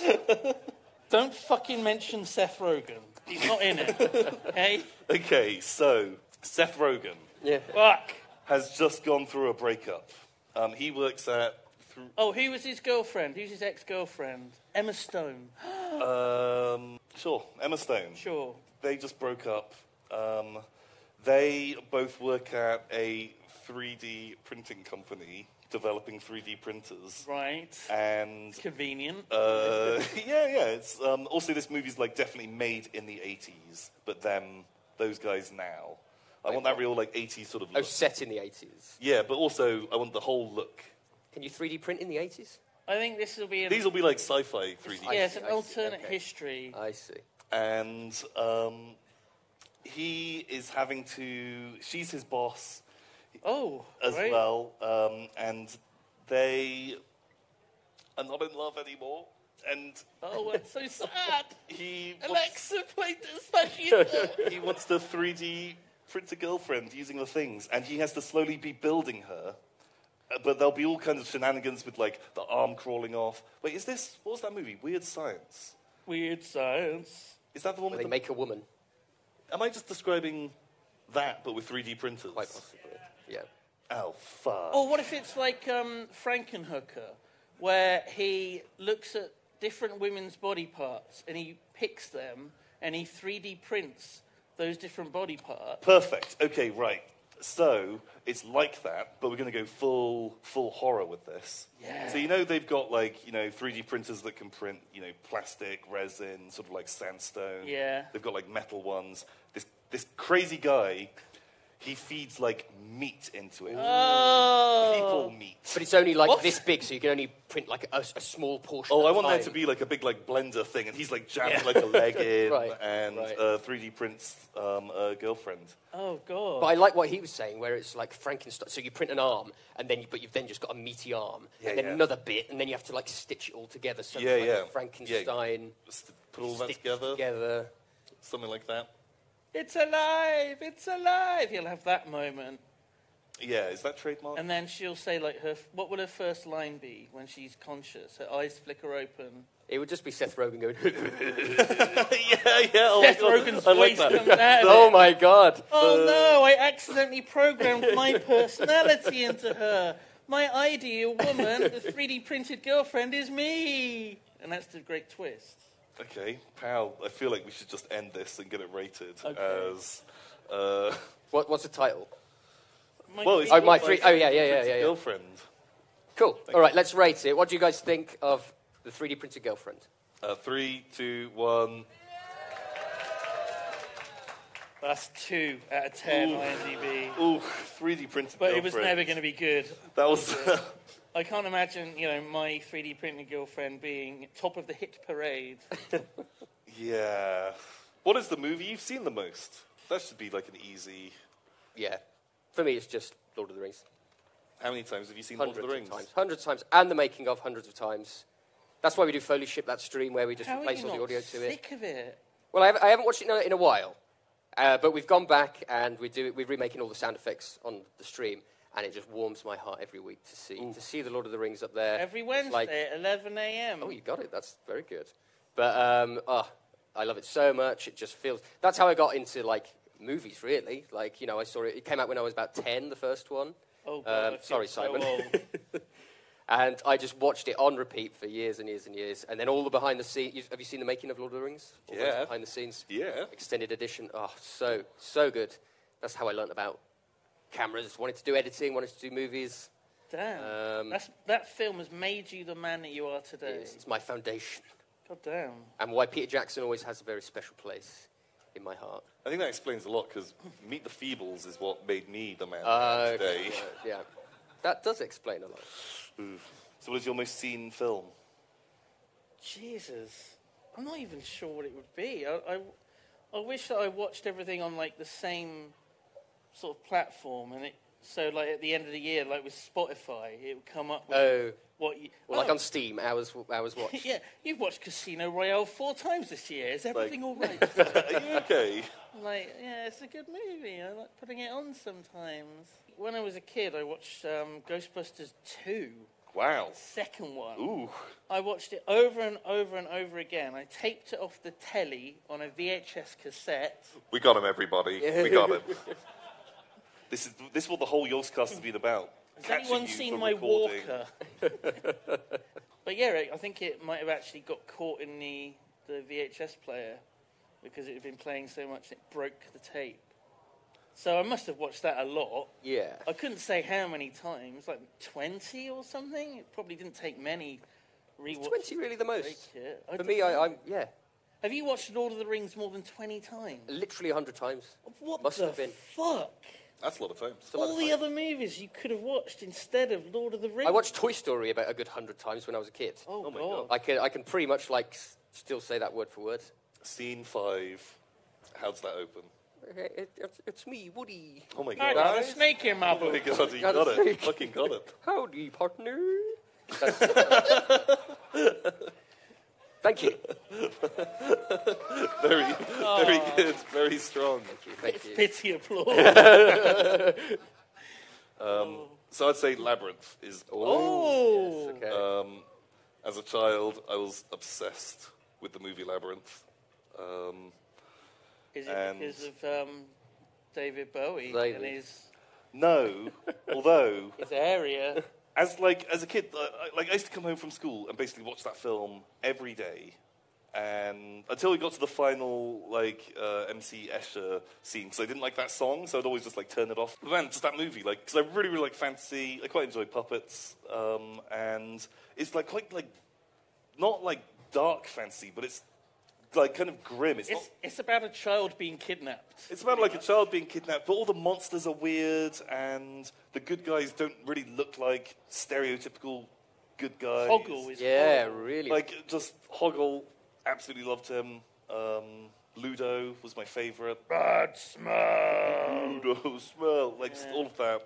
Don't fucking mention Seth Rogen. He's not in it. Okay? Okay, so Seth Rogen Yeah. Fuck. has just gone through a breakup. Um, he works at. Oh, who was his girlfriend? Who's his ex-girlfriend? Emma Stone. um, sure, Emma Stone. Sure. They just broke up. Um, they both work at a 3D printing company developing 3D printers. Right. And Convenient. uh, yeah, yeah. It's um, also this movie's like definitely made in the 80s, but them those guys now. I want that real like 80s sort of Oh, set in the 80s. Yeah, but also I want the whole look. Can you 3D print in the 80s? I think this will be. An, These will be like sci-fi 3D. I yeah, it's see, an I see, alternate okay. history. I see. and um, he is having to. She's his boss Oh, as right. well, um, and they are not in love anymore. And Oh, it's so sad. he wants, Alexa played this fashion. he wants the 3D print a girlfriend using the things, and he has to slowly be building her. Uh, But there'll be all kinds of shenanigans with like the arm crawling off. Wait, is this what was that movie? Weird Science. Weird science. Is that the one Well, with they the make a woman, Am I just describing that, but with 3D printers? quite possibly. Yeah. Oh, fuck. Or what if it's like um, Frankenhooker, where he looks at different women's body parts and he picks them and he 3D prints those different body parts. Perfect. Okay, right. So it's like that, but we're going to go full full horror with this. Yeah. So you know they've got like you know 3D printers that can print you know plastic, resin, sort of like sandstone. Yeah. They've got like metal ones. This this crazy guy, he feeds like meat into it. Oh. People meat. But it's only like What? this big, so you can only print like a, a small portion. Oh, I I a want there to be like a big like blender thing, and he's like jamming like a leg in, Right, and right. Uh, 3D prints um, a girlfriend. Oh, God. But I like what he was saying, where it's like Frankenstein. So you print an arm, and then you, but you've then just got a meaty arm, Yeah, and then yeah. another bit, and then you have to like stitch it all together. So Yeah, like yeah. a Frankenstein. Just put all that together, together. something like that. It's alive! It's alive! He'll have that moment. Yeah, is that trademark? And then she'll say, like, her, what will her first line be when she's conscious? Her eyes flicker open. It would just be Seth Rogen going. yeah, yeah. Oh, Seth. Rogen's I like voice that. comes out of oh it. my god! Oh uh, no, I accidentally programmed my personality into her. My ideal woman, the 3D printed girlfriend, is me. And that's the great twist. Okay, pal. I feel like we should just end this and get it rated Okay. as. Uh, What, what's the title? My well, it's Oh, my girlfriend- three- oh, yeah, yeah, yeah, yeah, yeah. Girlfriend. Cool. All right, let's rate it. What do you guys think of the 3D printed girlfriend? Uh, three, two, one. That's two out of ten IMDb. Ooh, 3D printed But girlfriend. it was never going to be good. That was. I can't imagine, you know, my 3D printed girlfriend being top of the hit parade. yeah. What is the movie you've seen the most? That should be like an easy. Yeah. For me, it's just Lord of the Rings. How many times have you seen Lord Hundreds of the Rings? of times. Hundreds of times. And the making of hundreds of times. That's why we do Foley Ship, that stream where we just How are replace you all the not audio to it. sick of it? Well, I, have, I haven't watched it in a, in a while, uh, but we've gone back and we do, we're remaking all the sound effects on the stream, and it just warms my heart every week to see to see the Lord of the Rings up there. Every Wednesday like- at 11 a.m. oh, you got it. That's very good. But um, oh, I love it so much. It just feels. That's how I got into like movies. Really, like you know, I saw it. It came out when I was about ten, the first one. Oh, God, Um, I feel sorry, so Simon. old. And I just watched it on repeat for years and years and years. And then all the behind the scenes. Have you seen the making of Lord of the Rings? All Yeah. Behind the scenes. Yeah. Extended edition. Oh, so, so good. That's how I learnt about cameras. Wanted to do editing, wanted to do movies. Damn. Um, That's, that film has made you the man that you are today. It's, it's my foundation. God damn. And why Peter Jackson always has a very special place in my heart. I think that explains a lot because Meet the Feebles is what made me the man I Uh, am today. uh, yeah. That does explain a lot. Oof. So, what is your most seen film? Jesus. I'm not even sure what it would be. I, I, I wish that I watched everything on like the same sort of platform and it so like at the end of the year like with Spotify it would come up with Oh, what you well, like Oh, on Steam, hours, hours watched. Yeah, you've watched Casino Royale four times this year. Is everything all right? Are you okay? like, yeah, it's a good movie. I like putting it on sometimes. When I was a kid, I watched um, Ghostbusters 2, Wow. second one. Ooh. I watched it over and over and over again. I taped it off the telly on a VHS cassette. We got him, everybody. We got him. this is this is what the whole Yogscast has been about. Has Catching anyone seen my recording. Walker? but yeah, I think it might have actually got caught in the, the VHS player because it had been playing so much it broke the tape. So I must have watched that a lot. Yeah. I couldn't say how many times, like 20 or something. It probably didn't take many rewatches. 20 really the most? I For me, I, I'm, yeah. Have you watched Lord of the Rings more than 20 times? Literally a hundred times. What Must the have been. fuck? That's a lot of times. All the other movies you could have watched instead of Lord of the Rings. I watched Toy Story about a good hundred times when I was a kid. Oh, oh my God. I can I can pretty much like s- still say that word for word. Scene five. How does that open? It, it, it's, it's me, Woody. Oh my I god. got a snake in my Oh my boot. god, you Got got it. snake. Fucking got it. Howdy, partner. Thank you. Very, very good. Very strong. Thank you. Pity applause. So I'd say Labyrinth is. oh. Okay. Um, as a child, I was obsessed with the movie Labyrinth. Um, Is it And- because of um, David Bowie David. and his, no, although his area? As like as a kid, uh, I, like I used to come home from school and basically watch that film every day, and until we got to the final like uh, MC Escher scene, because I didn't like that song, so I'd always just like turn it off. But man, just that movie, like because I really really like fantasy, I quite enjoy puppets, um, and it's like quite like not like dark fantasy, but it's like kind of grim. It's, not. It's, it's about a child being kidnapped. It's about like a child being kidnapped, but all the monsters are weird, and the good guys don't really look like stereotypical good guys. Hoggle is yeah, horrible. really. Like, just Hoggle, absolutely loved him. Um, Ludo was my favourite. bad smell. Ludo smell, like just all of that.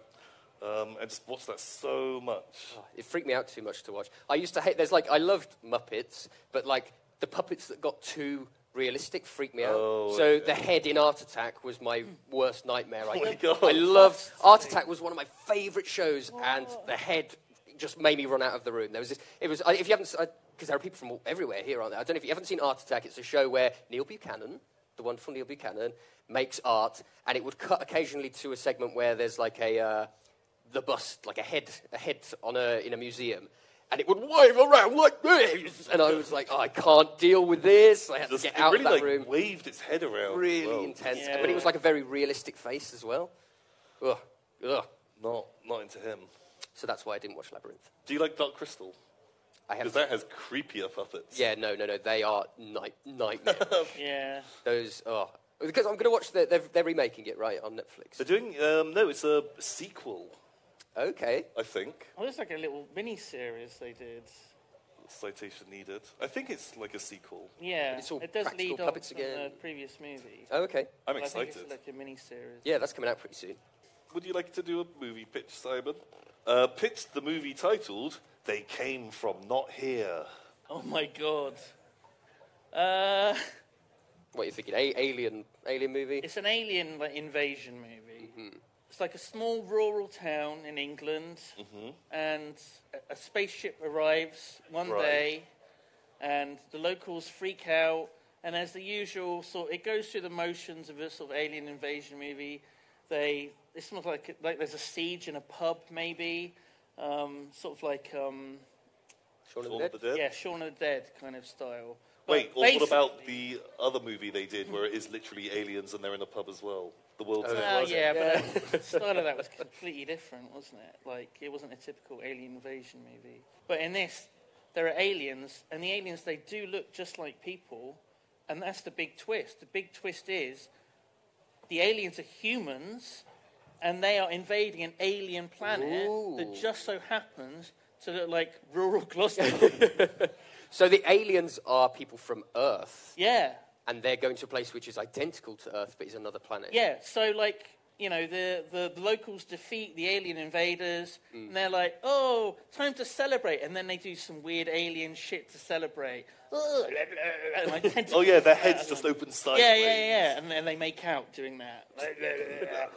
Um, I just watched that so much. It freaked me out too much to watch. I used to hate. There's like I loved Muppets, but like the puppets that got too realistic freaked me out. Oh, so okay. the head in Art Attack was my worst nightmare. I, Oh my God. I loved Art Attack was one of my favourite shows, and the head just made me run out of the room. There was this. It was if you haven't because there are people from everywhere here, aren't there? I don't know if you haven't seen Art Attack. It's a show where Neil Buchanan, the wonderful Neil Buchanan, makes art, and it would cut occasionally to a segment where there's like a. Uh, the bust, like a head, a head on a, in a museum, and it would wave around like this. And I was like, oh, I can't deal with this. I had Just, to get it out really of that like room. waved its head around. Really Well, intense, Yeah. but it was like a very realistic face as well. Ugh, ugh. Not, not into him. So that's why I didn't watch Labyrinth. Do you like Dark Crystal? I have. Because that has creepier puppets. Yeah, no, no, no. They are night nightmare. Yeah. Those. Oh, because I'm going to watch. The, they're, they're remaking it right on Netflix. They're doing, um, no, it's a sequel, Okay. I think. Well, it's like a little mini series they did. Citation needed. I think it's like a sequel. Yeah, it's all it does practical lead on puppets from again. the previous movie. Oh, okay. I'm But I think excited. it's like a mini series. Yeah, that's coming out pretty soon. Would you like to do a movie pitch, Simon? Uh, pitch the movie titled "They Came from Not Here." Oh my god. Uh, What are you thinking? A- alien, alien movie? it's an alien like, invasion movie. Mm-hmm. It's like a small rural town in England, and a, a spaceship arrives one Right. day, and the locals freak out. And as the usual, sort it goes through the motions of a sort of alien invasion movie. They it's not like like there's a siege in a pub, maybe, um, sort of like um, Shaun of the Shaun Dead? of the Dead. yeah, Shaun of the Dead kind of style. Wait, But or what about the other movie they did where it is literally aliens and they're in a pub as well? The World's Oh, End. Well, was it? yeah, but uh, the style of that was completely different, wasn't it? Like, it wasn't a typical alien invasion movie. But in this, there are aliens, and the aliens, they do look just like people, and that's the big twist. The big twist is the aliens are humans, and they are invading an alien planet that just so happens to look like rural Gloucester. So the aliens are people from Earth, yeah, and they're going to a place which is identical to Earth, but is another planet. Yeah, so like you know the, the, the locals defeat the alien invaders, Mm. and they're like, "Oh, time to celebrate!" And then they do some weird alien shit to celebrate. Ugh, and, like, Oh yeah, their heads out. just open sideways. Yeah, yeah, yeah, and then they make out doing that.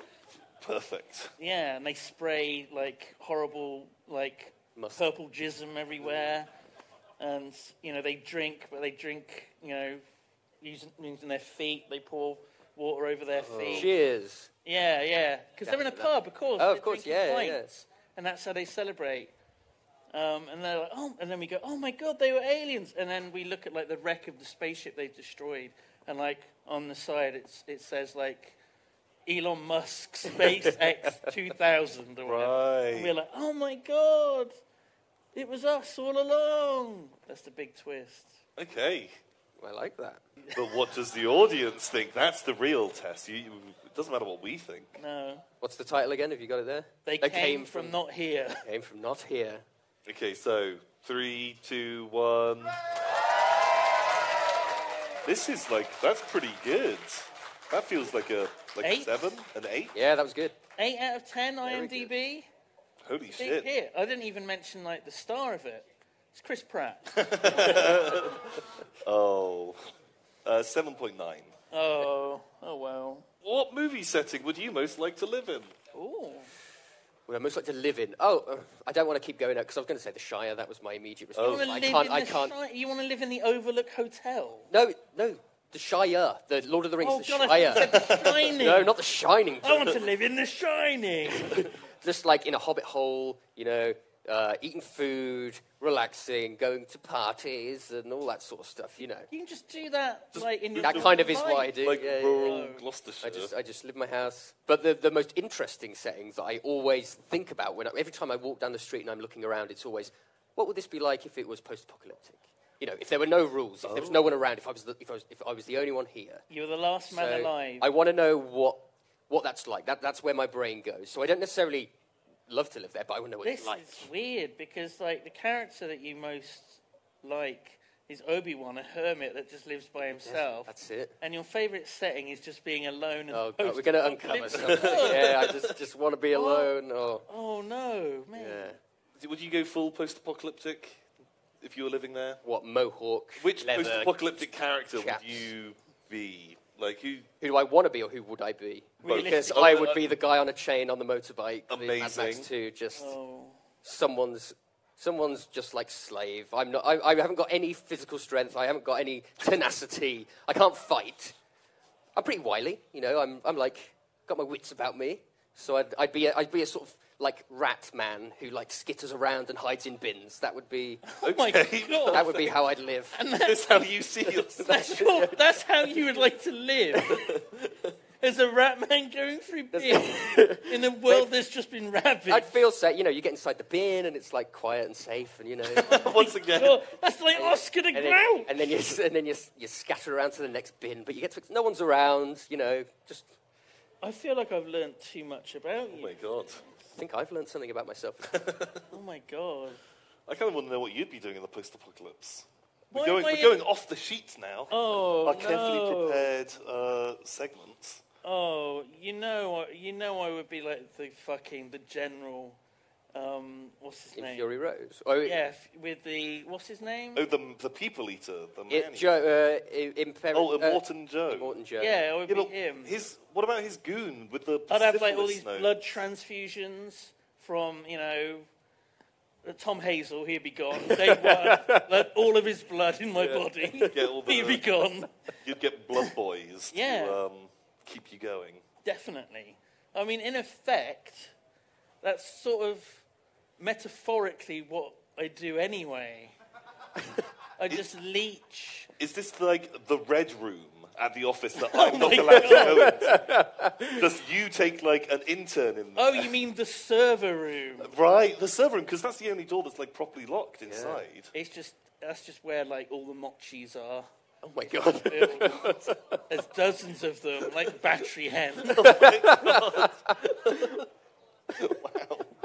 Perfect. yeah, and they spray like horrible like Must- purple jism everywhere, and you know they drink, but they drink you know using, using their feet. They pour water over their Oh. feet. Cheers. Yeah, yeah. Because they're in a That- pub, of course. Oh, they're of course, drinking yeah, yeah. pints, And that's how they celebrate. Um, and they're like, oh, and then we go, oh my god, they were aliens. And then we look at like the wreck of the spaceship they've destroyed, and like on the side it's, it says like Elon Musk SpaceX 2000 or whatever. And we're like, oh my god, it was us all along. That's the big twist. Okay. I like that. But what does the audience think? That's the real test. You, it doesn't matter what we think. No. What's the title again? Have you got it there? They, came, from, not here. Came from not here. Okay, so three, two, one. This is like that's pretty good. That feels like a like Eight? a seven, an eight. Yeah, that was good. 8 out of 10 Very good. IMDb. Holy Big shit! hit. I didn't even mention like the star of it. It's Chris Pratt. Oh, uh, seven point nine. oh, oh well. What movie setting would you most like to live in? Ooh. Would I most like to live in? Oh, uh, I don't want to keep going because I was going to say the Shire. That was my immediate You response. want I can't. I can't. Shi- you want to live in the Overlook Hotel? No, no. The Shire. The Lord of the Rings. Oh the God, Shire. thought you said The Shining. no, not the Shining. I want to live in The Shining. Just like in a hobbit hole, you know, uh, eating food, relaxing, going to parties, and all that sort of stuff. You know, You can just do that like in your that kind of is what I do. Like yeah, yeah, rural yeah. Gloucestershire. I just, I just live in my house. But the, the most interesting settings that I always think about when I, every time I walk down the street and I'm looking around, it's always, what would this be like if it was post-apocalyptic? You know, if there were no rules, if there was no one around, if I was the, if I was, if I was the only one here. You're the last man So alive. I want to know what, what that's like. That, that's where my brain goes. So I don't necessarily love to live there, but I want to know what This it's like. This is weird because like the character that you most like is Obi Wan, a hermit that just lives by himself. That's it. and your favourite setting is just being alone. Oh, God, we're going to uncover something. yeah, I just, just want to be alone. Or, Oh no, man! yeah. Would you go full post-apocalyptic if you were living there? What, Mohawk, Which leather, post-apocalyptic character chaps. would you be? Like who? Who do I want to be or who would I be? Because I would be the guy on a chain on the motorbike. in Mad Max Amazing. 2, just Oh, someone's someone's just like slave. I'm not. I, I haven't got any physical strength. I haven't got any tenacity. I can't fight. I'm pretty wily, you know. I'm I'm like got my wits about me. So I'd, I'd be a, I'd be a sort of like rat man who like skitters around and hides in bins. That would be oh my god! that would be how I'd live. And That's how you see yourself. That's, your, that's how you would like to live. As a rat man going through bins in a world that's just been ravaged. I'd feel safe. You know, you get inside the bin and it's like quiet and safe, and you know. Once again, Oh, that's like Oscar the and then, Grouch. and then you and then you, you scatter around to the next bin, but you get to no one's around. You know, just I feel like I've learned too much about oh you. oh my god, think I've learned something about myself. Oh my god. I kind of want to know what you'd be doing in the post-apocalypse. We're going, we're going off the sheets now. Oh Our carefully no. prepared uh, segments. Oh, you know, you know, I would be like the fucking the general. Um, what's his in name? Fury Rose. Oh, Yeah, f- with the what's his name? Oh, the the people eater, the man. it. Joe, uh, I- Imper- oh, uh, Immortan Joe. Immortan Joe. yeah, it would Yeah, be but him. his what about his goon with the? I'd have like all syphilis these note? blood transfusions from you know. uh, Tom Hazel, he'd be gone. Day one, like, all of his blood in my body, Get all the- he'd be gone. You'd get blood boys Yeah. to um, keep you going. Definitely. I mean, in effect, that's sort of metaphorically what I do anyway. I just leech. Is this like the red room at the office that Oh I'm not my allowed to go into? Just you take like an intern in there. Oh, you mean the server room? Right, the server room, because that's the only door that's like properly locked inside. It's just that's just where like all the mochis are. Oh my god. There's dozens of them, like battery hens. Oh do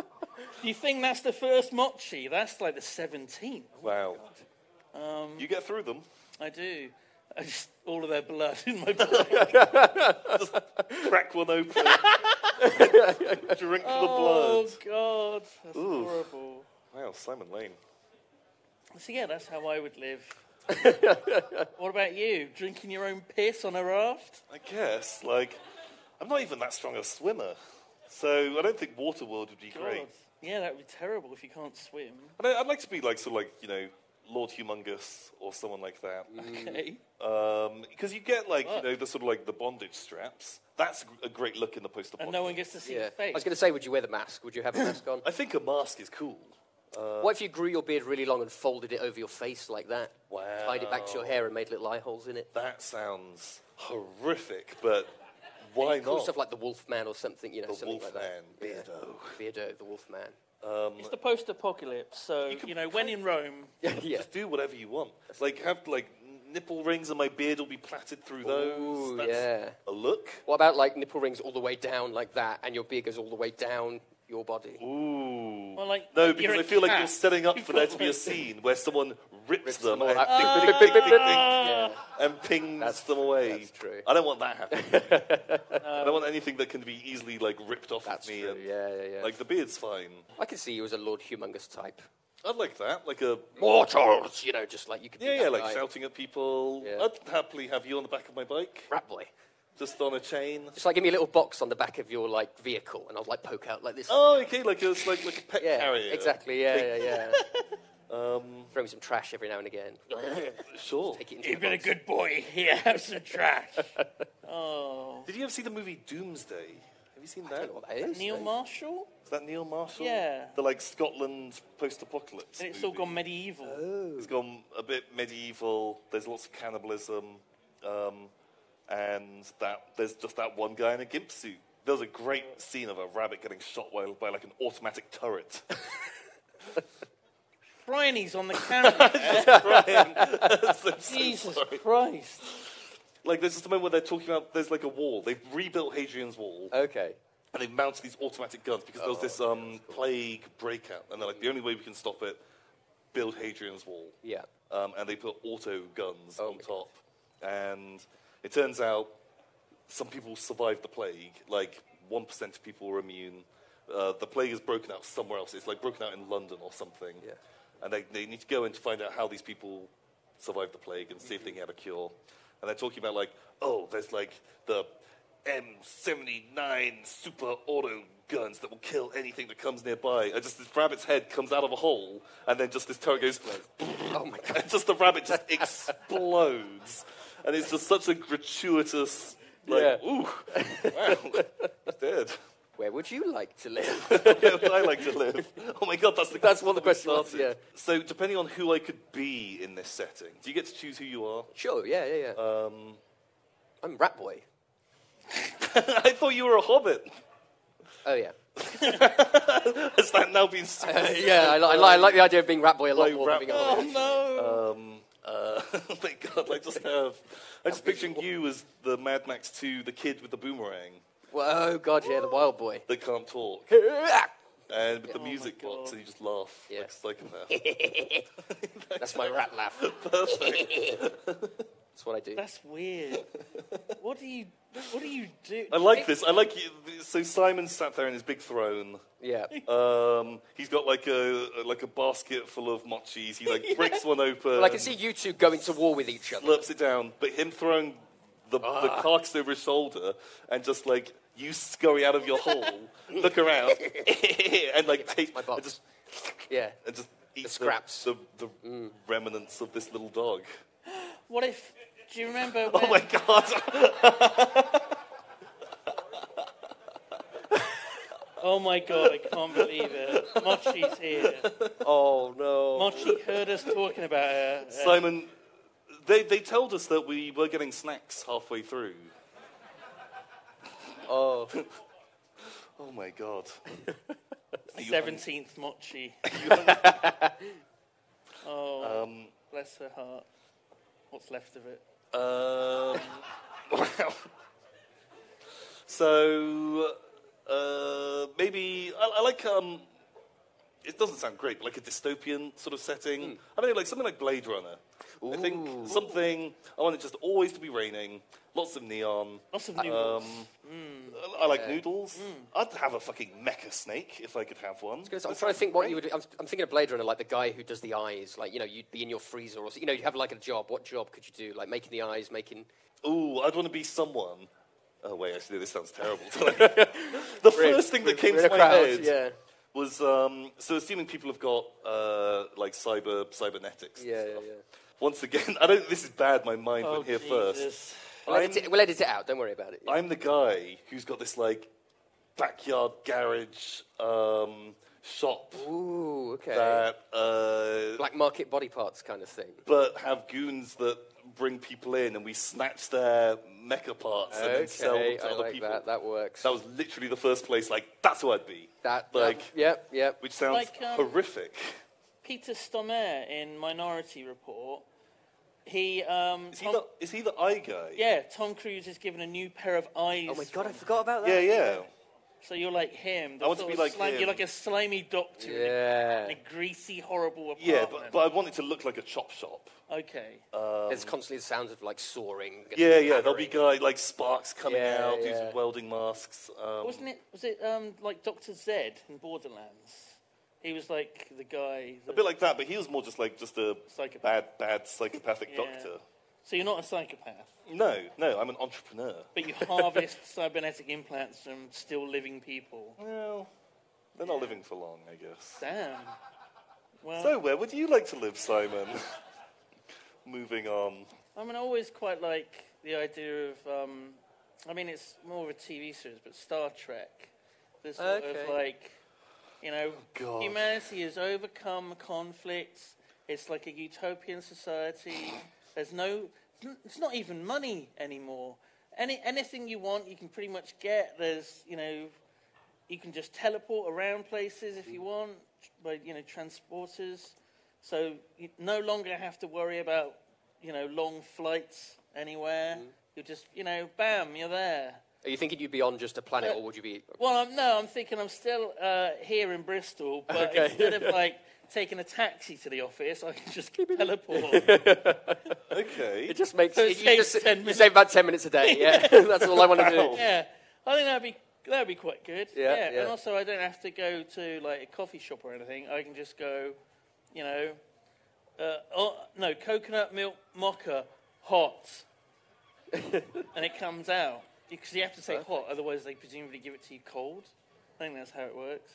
you think that's the first mochi? That's like the seventeenth. Wow. Um, you get through them. I do. I just all of their blood in my body. Crack one open. Drink the blood. Oh. God, that's Ooh. horrible. Wow, Simon Lane. So yeah, that's how I would live. what about you? Drinking your own piss on a raft? I guess, like, I'm not even that strong a swimmer. So I don't think Waterworld would be great. God. Yeah, that would be terrible if you can't swim. But I- I'd like to be like, sort of like, you know, Lord Humungus or someone like that. Mm. Okay. Um, because you get like, What? you know, the sort of like the bondage straps. That's a great look in the poster. And no one gets to see yeah. your I face. was going to say, would you wear the mask? Would you have a mask on? I think a mask is cool. Uh, what if you grew your beard really long and folded it over your face like that? Wow. Tied it back to your hair and made little eye holes in it? That sounds horrific, but why Cool not? stuff like the Wolf Man or something, you know, the something Wolf like Man, that. Beardo. Yeah. Beardo, the Wolf Man. Um, it's the post-apocalypse, so you, can know when in Rome. yeah. Just do whatever you want. Like have like nipple rings and my beard will be plaited through those. Ooh, That's yeah. A look. What about like nipple rings all the way down like that, and your beard goes all the way down your body? Ooh. Well, like, no, because a I feel like cat. you're setting up You've for there to be a scene where someone rips, Rips them them and, ding, ding, ding, ding, Yeah. and pings That's- them away. that's true. I don't want that happening. I don't want anything that can be easily like ripped off That's of me. true. and, Yeah, yeah, yeah. Like the beard's fine. I can see you as a Lord Humungus type. I'd like that. Like a Mortals, you know, just like you could. be yeah, that yeah, like guy. shouting at people. Yeah. I'd happily have you on the back of my bike, Rat boy. Just on a chain. Just like give me a little box on the back of your like vehicle, and I'll like poke out like this. Oh, okay, like a it's like like a pet yeah, carrier. exactly. Yeah, yeah, yeah. Um, Throw me some trash every now and again. sure. Take it into You've the been a good boy. Here, have some trash. oh. Did you ever see the movie Doomsday? Have you seen I that? don't know what that is. Neil. Marshall? Is that Neil Marshall? Yeah. The like Scotland post-apocalypse. And it's all gone medieval. It's gone a bit medieval. There's lots of cannibalism, um, and that there's just that one guy in a gimp suit. There's a great scene of a rabbit getting shot by, by like an automatic turret. Bryony's on the camera. So- so Jesus sorry. Christ. Like there's just a moment where they're talking about there's like a wall. They've rebuilt Hadrian's Wall. Okay. and they've mounted these automatic guns because there was this um, plague breakout, and they're like, the only way we can stop it, build Hadrian's Wall. Yeah. Um, and they put auto guns Oh on my top, and it turns out some people survived the plague. Like one percent of people were immune. Uh, the plague is broken out somewhere else. It's like broken out in London or something. Yeah. And they, they need to go in to find out how these people survived the plague and see if they can get a cure. And they're talking about like, oh, there's like the M79 super auto guns that will kill anything that comes nearby. And just this rabbit's head comes out of a hole, and then just this turret goes, Oh my god. and just the rabbit just explodes. And it's just such a gratuitous, like, Yeah. ooh, wow, he's dead. Where would you like to live? Where would I like to live? Oh my god, that's the That's what the we question was, yeah. So, depending on who I could be in this setting, do you get to choose who you are? sure. Yeah, yeah, yeah. Um, I'm Rat Boy. I thought you were a hobbit. Oh yeah. Has that now been Uh, yeah, I, li- I, li- I like the idea of being Rat Boy a lot Like more Rat than being a Oh Hobbit. no. Um, uh, oh my god, I just have. I'm just picturing you as the Mad Max 2, the kid with the boomerang Well, oh god, yeah, the Wild Boy. that can't talk. And with the my music God. box, and you just laugh Yeah. like a psychopath. That's my rat laugh. Perfect. That's what I do. That's weird. What do you what do you do? I like this. I like you. So Simon sat there in his big throne. Yeah. Um, he's got like a like a basket full of mochis. He like breaks one open. Well, I can see you two going to war with each other. slurps it down, but him throwing the, the Ah. carcass over his shoulder and just like you scurry out of your hole, look around, and like take my box. and just Yeah. and just eat scraps. the, the, the remnants of this little dog. What if do you remember Oh my god! Oh my god, I can't believe it. Mochi's here. Oh no. Mochi heard us talking about her. Simon, they they told us that we were getting snacks halfway through. Oh. Oh my god! Seventeenth Mochi. Oh, Um, bless her heart. What's left of it? Um, wow. So uh, maybe I, I like. Um, it doesn't sound great, but like a dystopian sort of setting. Hmm. I don't know, like something like Blade Runner. I think something. I want it just always to be raining, lots of neon. Lots of noodles. I- I like noodles. Hmm. I'd have a fucking mecha snake if I could have one. I'm trying to think what you would. I'm, I'm thinking of Blade Runner, like the guy who does the eyes. Like you know, you'd be in your freezer, or you know, you have like a job. What job could you do? Like making the eyes, making. Ooh, I'd want to be someone. Oh wait, actually, this sounds terrible. the first thing that came to my crowd, head Yeah. Was um, so assuming people have got uh, like cyber cybernetics. and Yeah, yeah, stuff. yeah. Once again, I don't. This is bad. My mind Oh, went here Jesus. first. We'll edit, it, we'll edit it out. Don't worry about it. Yeah. I'm the guy who's got this like backyard garage um, shop Ooh, okay. that, uh, Black market body parts kind of thing. but have goons that bring people in, and we snatch their mecha parts and then sell them Okay, to I other like people. that. That works. That was literally the first place. Like that's who I'd be. that, like- that, yep, yep. Which sounds Like, um, horrific. Peter Stormare in Minority Report he, um, Is he, Tom, the, is he the eye guy? yeah, Tom Cruise is given a new pair of eyes. Oh my god, I forgot about that. Yeah, yeah. So you're like him. I want to be like slime- him. You're like a slimy doctor in a- in a greasy, horrible apartment. Yeah, but, but I want it to look like a chop shop. okay. There's constantly the sounds of like soaring. Yeah, yeah. There'll be guy like sparks coming Yeah, out, dudes yeah. with welding masks. Um, Wasn't it? Was it um, like Doctor Zed in Borderlands? He was like the guy. a bit like that, but he was more just like just a Psychopath. bad, bad psychopathic Yeah. doctor. So you're not a psychopath, No, no, I'm an entrepreneur. but you harvest cybernetic implants from still living people. Well, they're not living for long, I guess. Damn. Well, So, where would you like to live, Simon? Moving on. I mean, I always quite like the idea of. Um, I mean, it's more of a TV series, but Star Trek. This sort Okay. of like, you know, God. humanity has overcome conflicts. It's like a utopian society. There's no. It's not even money anymore. Any anything you want, you can pretty much get. There's, you know, you can just teleport around places if you want by you know transporters so you no longer have to worry about you know long flights anywhere you're just you know bam you're there Are you thinking you'd be on just a planet, Uh, or would you be? well I'm, no i'm thinking i'm still uh, here in bristol but Okay. instead of like taking a taxi to the office i can just teleport. Okay. It just makes So it you, saves just, 10 you minutes. save about ten minutes a day. Yeah, that's all I want to do. yeah. I think that'd be that'd be quite good. Yeah, yeah. and also i don't have to go to like a coffee shop or anything. I can just go you know uh, oh, no coconut milk mocha hot. And it comes out. Because you have to say hot otherwise they presumably give it to you cold. I think that's how it works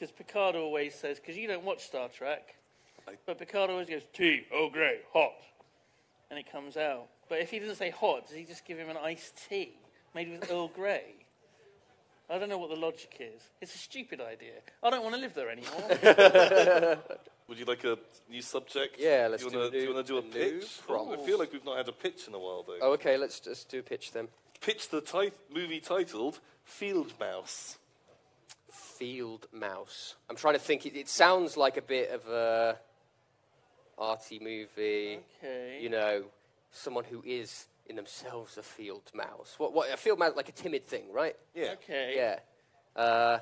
because picard always says because you don't watch star trek I- but picard always goes tea oh great hot and it comes out but if he doesn't say hot does he just give him an iced tea made with earl grey I don't know what the logic is. It's a stupid idea. I don't want to live there anymore. Would you like a new subject? Yeah, let's you do wanna, a new- you want to do a, a new pitch? prompt. I feel like we've not had a pitch in a while, though. Oh, okay. Let's just do a pitch then. Pitch the tit- movie titled Field Mouse. Field mouse. I'm trying to think. It, it sounds like a bit of a arty movie. Okay. You know, someone who is in themselves a field mouse. What? What? A field mouse, like a timid thing, right? Yeah. Okay. Yeah. Uh,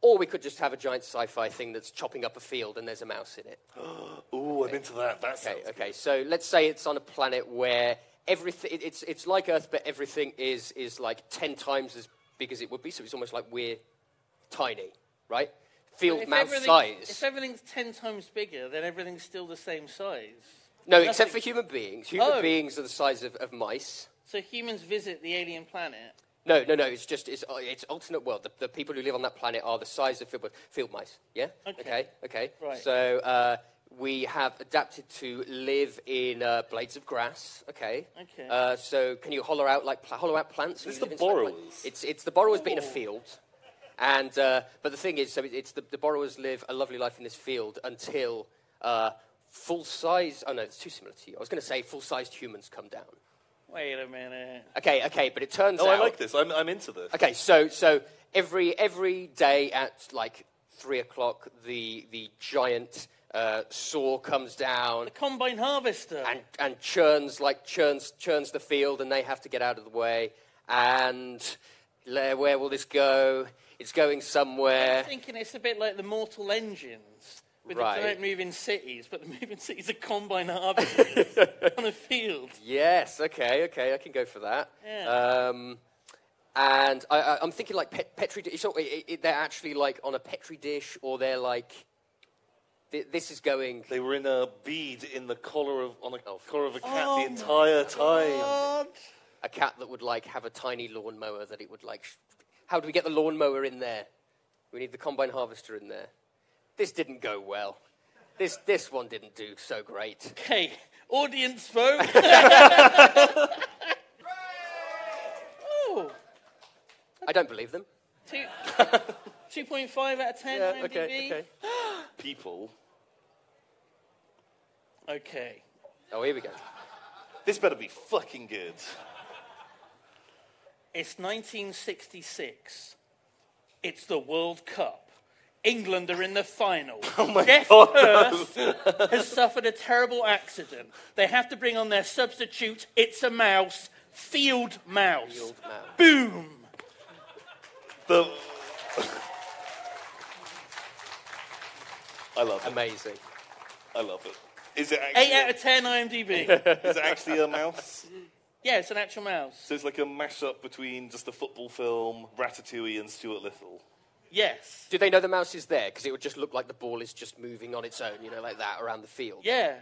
or we could just have a giant sci-fi thing that's chopping up a field and there's a mouse in it. Ooh, I'm into that. That Okay, sounds okay. So let's say it's on a planet where everything it, it's it's like Earth, but everything is is like ten times as big as it would be. So it's almost like we're tiny, right? Field If mouse size. If everything's ten times bigger, then everything's still the same size. no, nothing- except for human beings. Human Oh. beings are the size of, of mice. So humans visit the alien planet. No, no, no. It's just it's uh, it's alternate world. The, the people who live on that planet are the size of field, field mice. Yeah. Okay. Okay. okay. Right. So uh, we have adapted to live in uh, blades of grass. Okay. Okay. Uh, so can you hollow out like pl- hollow out plants? It's the you live borrowers. It's it's the borrowers, but in a field. And uh, but the thing is, so it- it's the, the borrowers live a lovely life in this field until uh, full size. Oh no, it's too similar to you. I was going to say full sized humans come down. Wait a minute. Okay, okay, but it turns Oh, out. I like this. I'm, I'm into this. Okay, so so every every day at like three o'clock, the the giant uh, saw comes down The combine harvester. and and churns like churns churns the field, and they have to get out of the way. And le- where will this go? It's going somewhere. I'm thinking it's a bit like the Mortal Engines. With Right. the giant moving cities, but the moving cities are combine harvesters on a field. Yes, okay, okay, I can go for that. Yeah. Um, and I, I, I'm thinking like pet, petri dish. So it, it, they're actually like on a petri dish, or they're like. thi- This is going. They were in a bead in the collar of on a Oh. collar of a cat Oh the entire time. God. a cat that would like have a tiny lawnmower that it would like. Sh- How do we get the lawnmower in there? We need the combine harvester in there. This didn't go well. This this one didn't do so great. Okay, audience vote. oh, I don't believe them. two, 2.5 out of 10 Yeah, IMDb. okay, okay. People. Okay. Oh, here we go. This better be fucking good. It's 1966. It's the World Cup. England are in the final. Oh my Geoff God, Hurst has suffered a terrible accident. They have to bring on their substitute. It's a mouse, field mouse. Field mouse. Boom. The... I love it. Amazing. I love it. Is it actually, Eight out of ten IMDb. is it actually a mouse? Yeah, it's an actual mouse. So it's like a mashup between just a football film, Ratatouille, and Stuart Little. Yes. Do they know the mouse is there? Because it would just look like the ball is just moving on its own, you know, like that around the field. Yeah.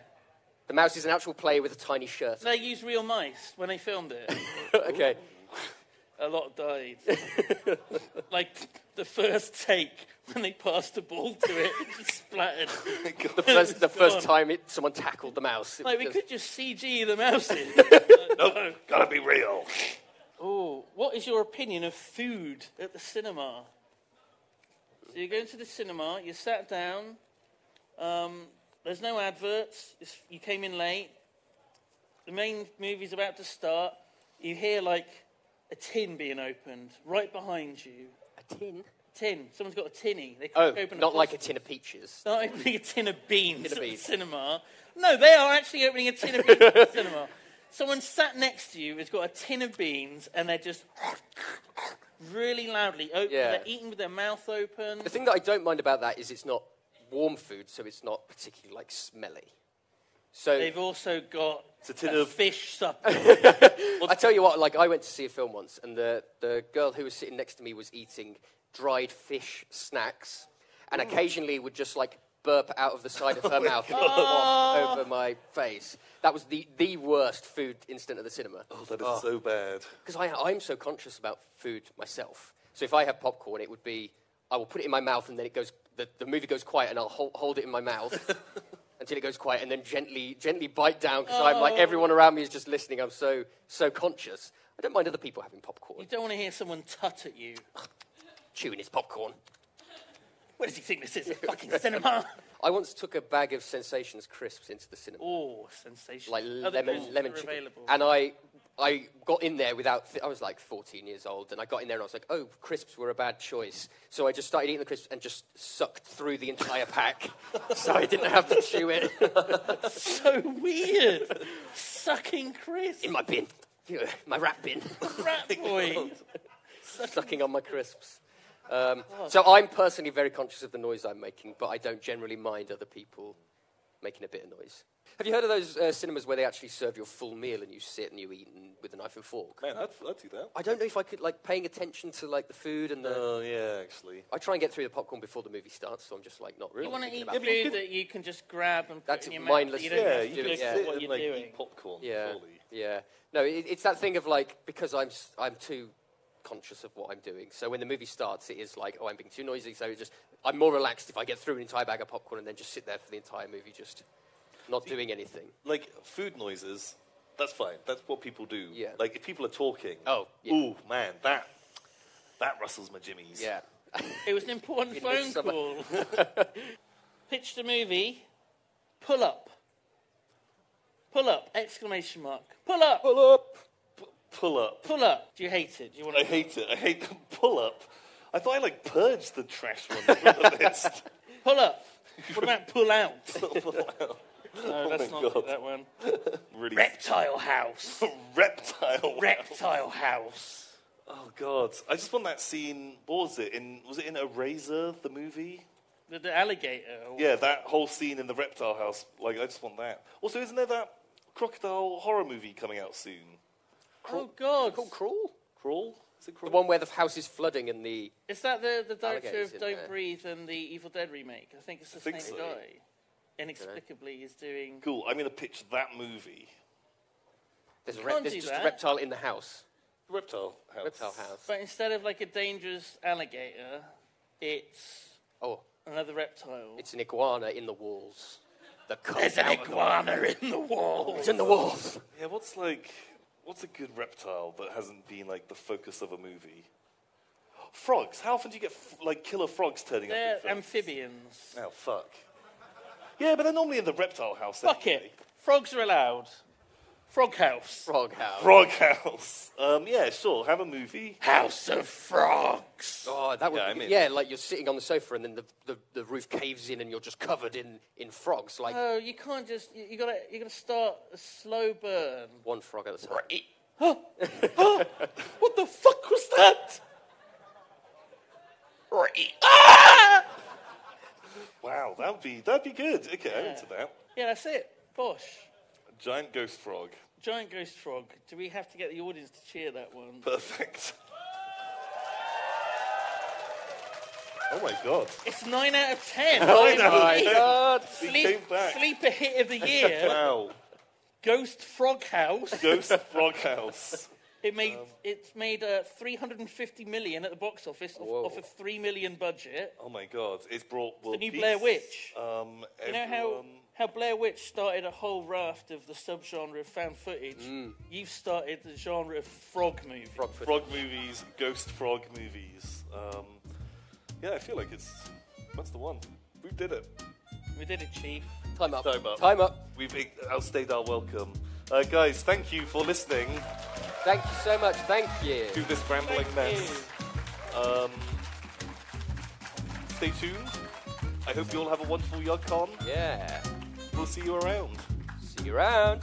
The mouse is an actual player with a tiny shirt. They used real mice when they filmed it. okay. A lot died. like the first take when they passed the ball to it, it just splattered. The first, the first time it, someone tackled the mouse. it Like we was could just CG the mouse in. Nope, gotta be real. Oh, what is your opinion of food at the cinema? So you're going to the cinema, you sat down, um, there's no adverts, it's, you came in late, the main movie's about to start, you hear like a tin being opened right behind you. a tin. Tin. Someone's got a tinny. They Oh, crack open not like a tin of peaches. Not opening a tin of beans Tin of at the beans. cinema. No, they are actually opening a tin of beans at the cinema. Someone sat next to you has got a tin of beans and they're just really loudly open. Yeah. They're eating with their mouth open. The thing that I don't mind about that is it's not warm food, so it's not particularly like smelly. So They've also got It's a tin a of- fish supper. I tell you what, like I went to see a film once, and the, the girl who was sitting next to me was eating dried fish snacks, and occasionally would just like burp out of the side of oh her mouth and off over my face. That was the, the worst food incident at the cinema. Oh, that is so bad. Because I, I'm so conscious about food myself. So if I have popcorn, it would be I will put it in my mouth, and then it goes. The, the movie goes quiet, and I'll hold, hold it in my mouth until it goes quiet, and then gently, gently bite down because I'm like oh. everyone around me is just listening. I'm so so conscious. I don't mind other people having popcorn, you don't want to hear someone tut at you. chewing his popcorn. What does he think this is? A fucking cinema? I once took a bag of Sensations crisps into the cinema, Oh, Sensations! like Other lemon lemon chicken, available. and I. I got in there without. Th- I was like 14 years old, and I got in there and I was like, "Oh, crisps were a bad choice." So I just started eating the crisps and just sucked through the entire pack, so I didn't have to chew it so weird. Sucking crisps. in my bin, my rat bin, Rat boy. sucking on my crisps. Um, so I'm personally very conscious of the noise I'm making, but I don't generally mind other people making a bit of noise. Have you heard of those uh, cinemas where they actually serve your full meal and you sit and you eat and, with a knife and fork? Man, I'd, I'd do that. I don't know if I could like paying attention to like the food and the. Oh, yeah, actually. I try and get through the popcorn before the movie starts, so I'm just like not really. You want to thinking eat about food that you can just grab and put That's in your mindless. mouth. You don't Yeah, have you to can look yeah. at sit what and you're like doing. eat popcorn. Yeah, surely. yeah. No, it, it's that thing of like because I'm s- I'm too conscious of what I'm doing. So when the movie starts, it is like, oh, I'm being too noisy. So it just I'm more relaxed if I get through an entire bag of popcorn and then just sit there for the entire movie, just not doing anything. Like, food noises, that's fine. That's what people do. Yeah. Like, if people are talking, Oh, yeah. ooh, man, that, that rustles my jimmies. Yeah. It was an important In phone Midsommar. call. Pitched a movie. Pull up. Pull up! Exclamation mark. Pull up! Pull up. P- pull up. Pull up. Do you hate it? Do you want I to? hate it. I hate pull up. I thought I like purged the trash one from the list. Pull up. What about pull out? Pull out. No, oh let's my not do God. that one. really Reptile house. reptile. Reptile house. Oh god, I just want that scene. What was it in? Was it in Eraser, the movie? The, the alligator. or- Yeah, that whole scene in the reptile house. Like, I just want that. Also, isn't there that crocodile horror movie coming out soon? Oh God. Called Crawl? Crawl? Is it The Crawl? one where the house is flooding and the. Is that the, the director Alligators of in Don't there. Breathe and the Evil Dead remake? I think it's the think same so. guy. Inexplicably, is doing. Cool. I'm going to pitch that movie. There's, a You rep- can't there's do just that. a reptile in the house. Reptile house. Reptile house. But instead of like a dangerous alligator, it's Oh, another reptile. it's an iguana in the walls. The There's an iguana in the wall. It's in the walls. Yeah, what's like, what's a good reptile that hasn't been like the focus of a movie? Frogs. How often do you get f- like killer frogs turning They're up? in films? amphibians. Oh fuck. Yeah, but they're normally in the reptile house. Fuck anyway. it. Frogs are allowed. Frog House. Frog House. Frog House. Um, yeah, sure. Have a movie. House of Frogs. Oh, that would Yeah, be I'm good. in. yeah, like you're sitting on the sofa and then the, the, the roof caves in and you're just covered in, in frogs, like Oh, you can't just. You, you gotta. You gotta start a slow burn. one frog at a time. What the fuck was that? Wow, that'd be that'd be good. Okay, I'm into that. Yeah, that's it. Bosh. Giant ghost frog. Giant ghost frog. Do we have to get the audience to cheer that one? Perfect. Oh my god. It's nine out of ten. I know. My God. Sleep, sleeper hit of the year. Wow. Ghost Frog House. Ghost Frog House. It made it's made uh, 350 million at the box office off, Whoa. off a three million budget. Oh my god. It's brought world new peace. Blair Witch. Um, You know how how Blair Witch started a whole raft of the subgenre of found footage. Mm. You've started the genre of frog movie. Frog frog movies, ghost frog movies. Um, yeah, I feel like it's that's the one. We did it. We did it, Chief. Time up. Time up. Time up. We've outstayed our welcome. Uh, guys, thank you for listening Thank you so much. Thank you. to this rambling Thank mess. Um, stay tuned. I hope you all have a wonderful YogCon. Yeah. We'll see you around. See you around.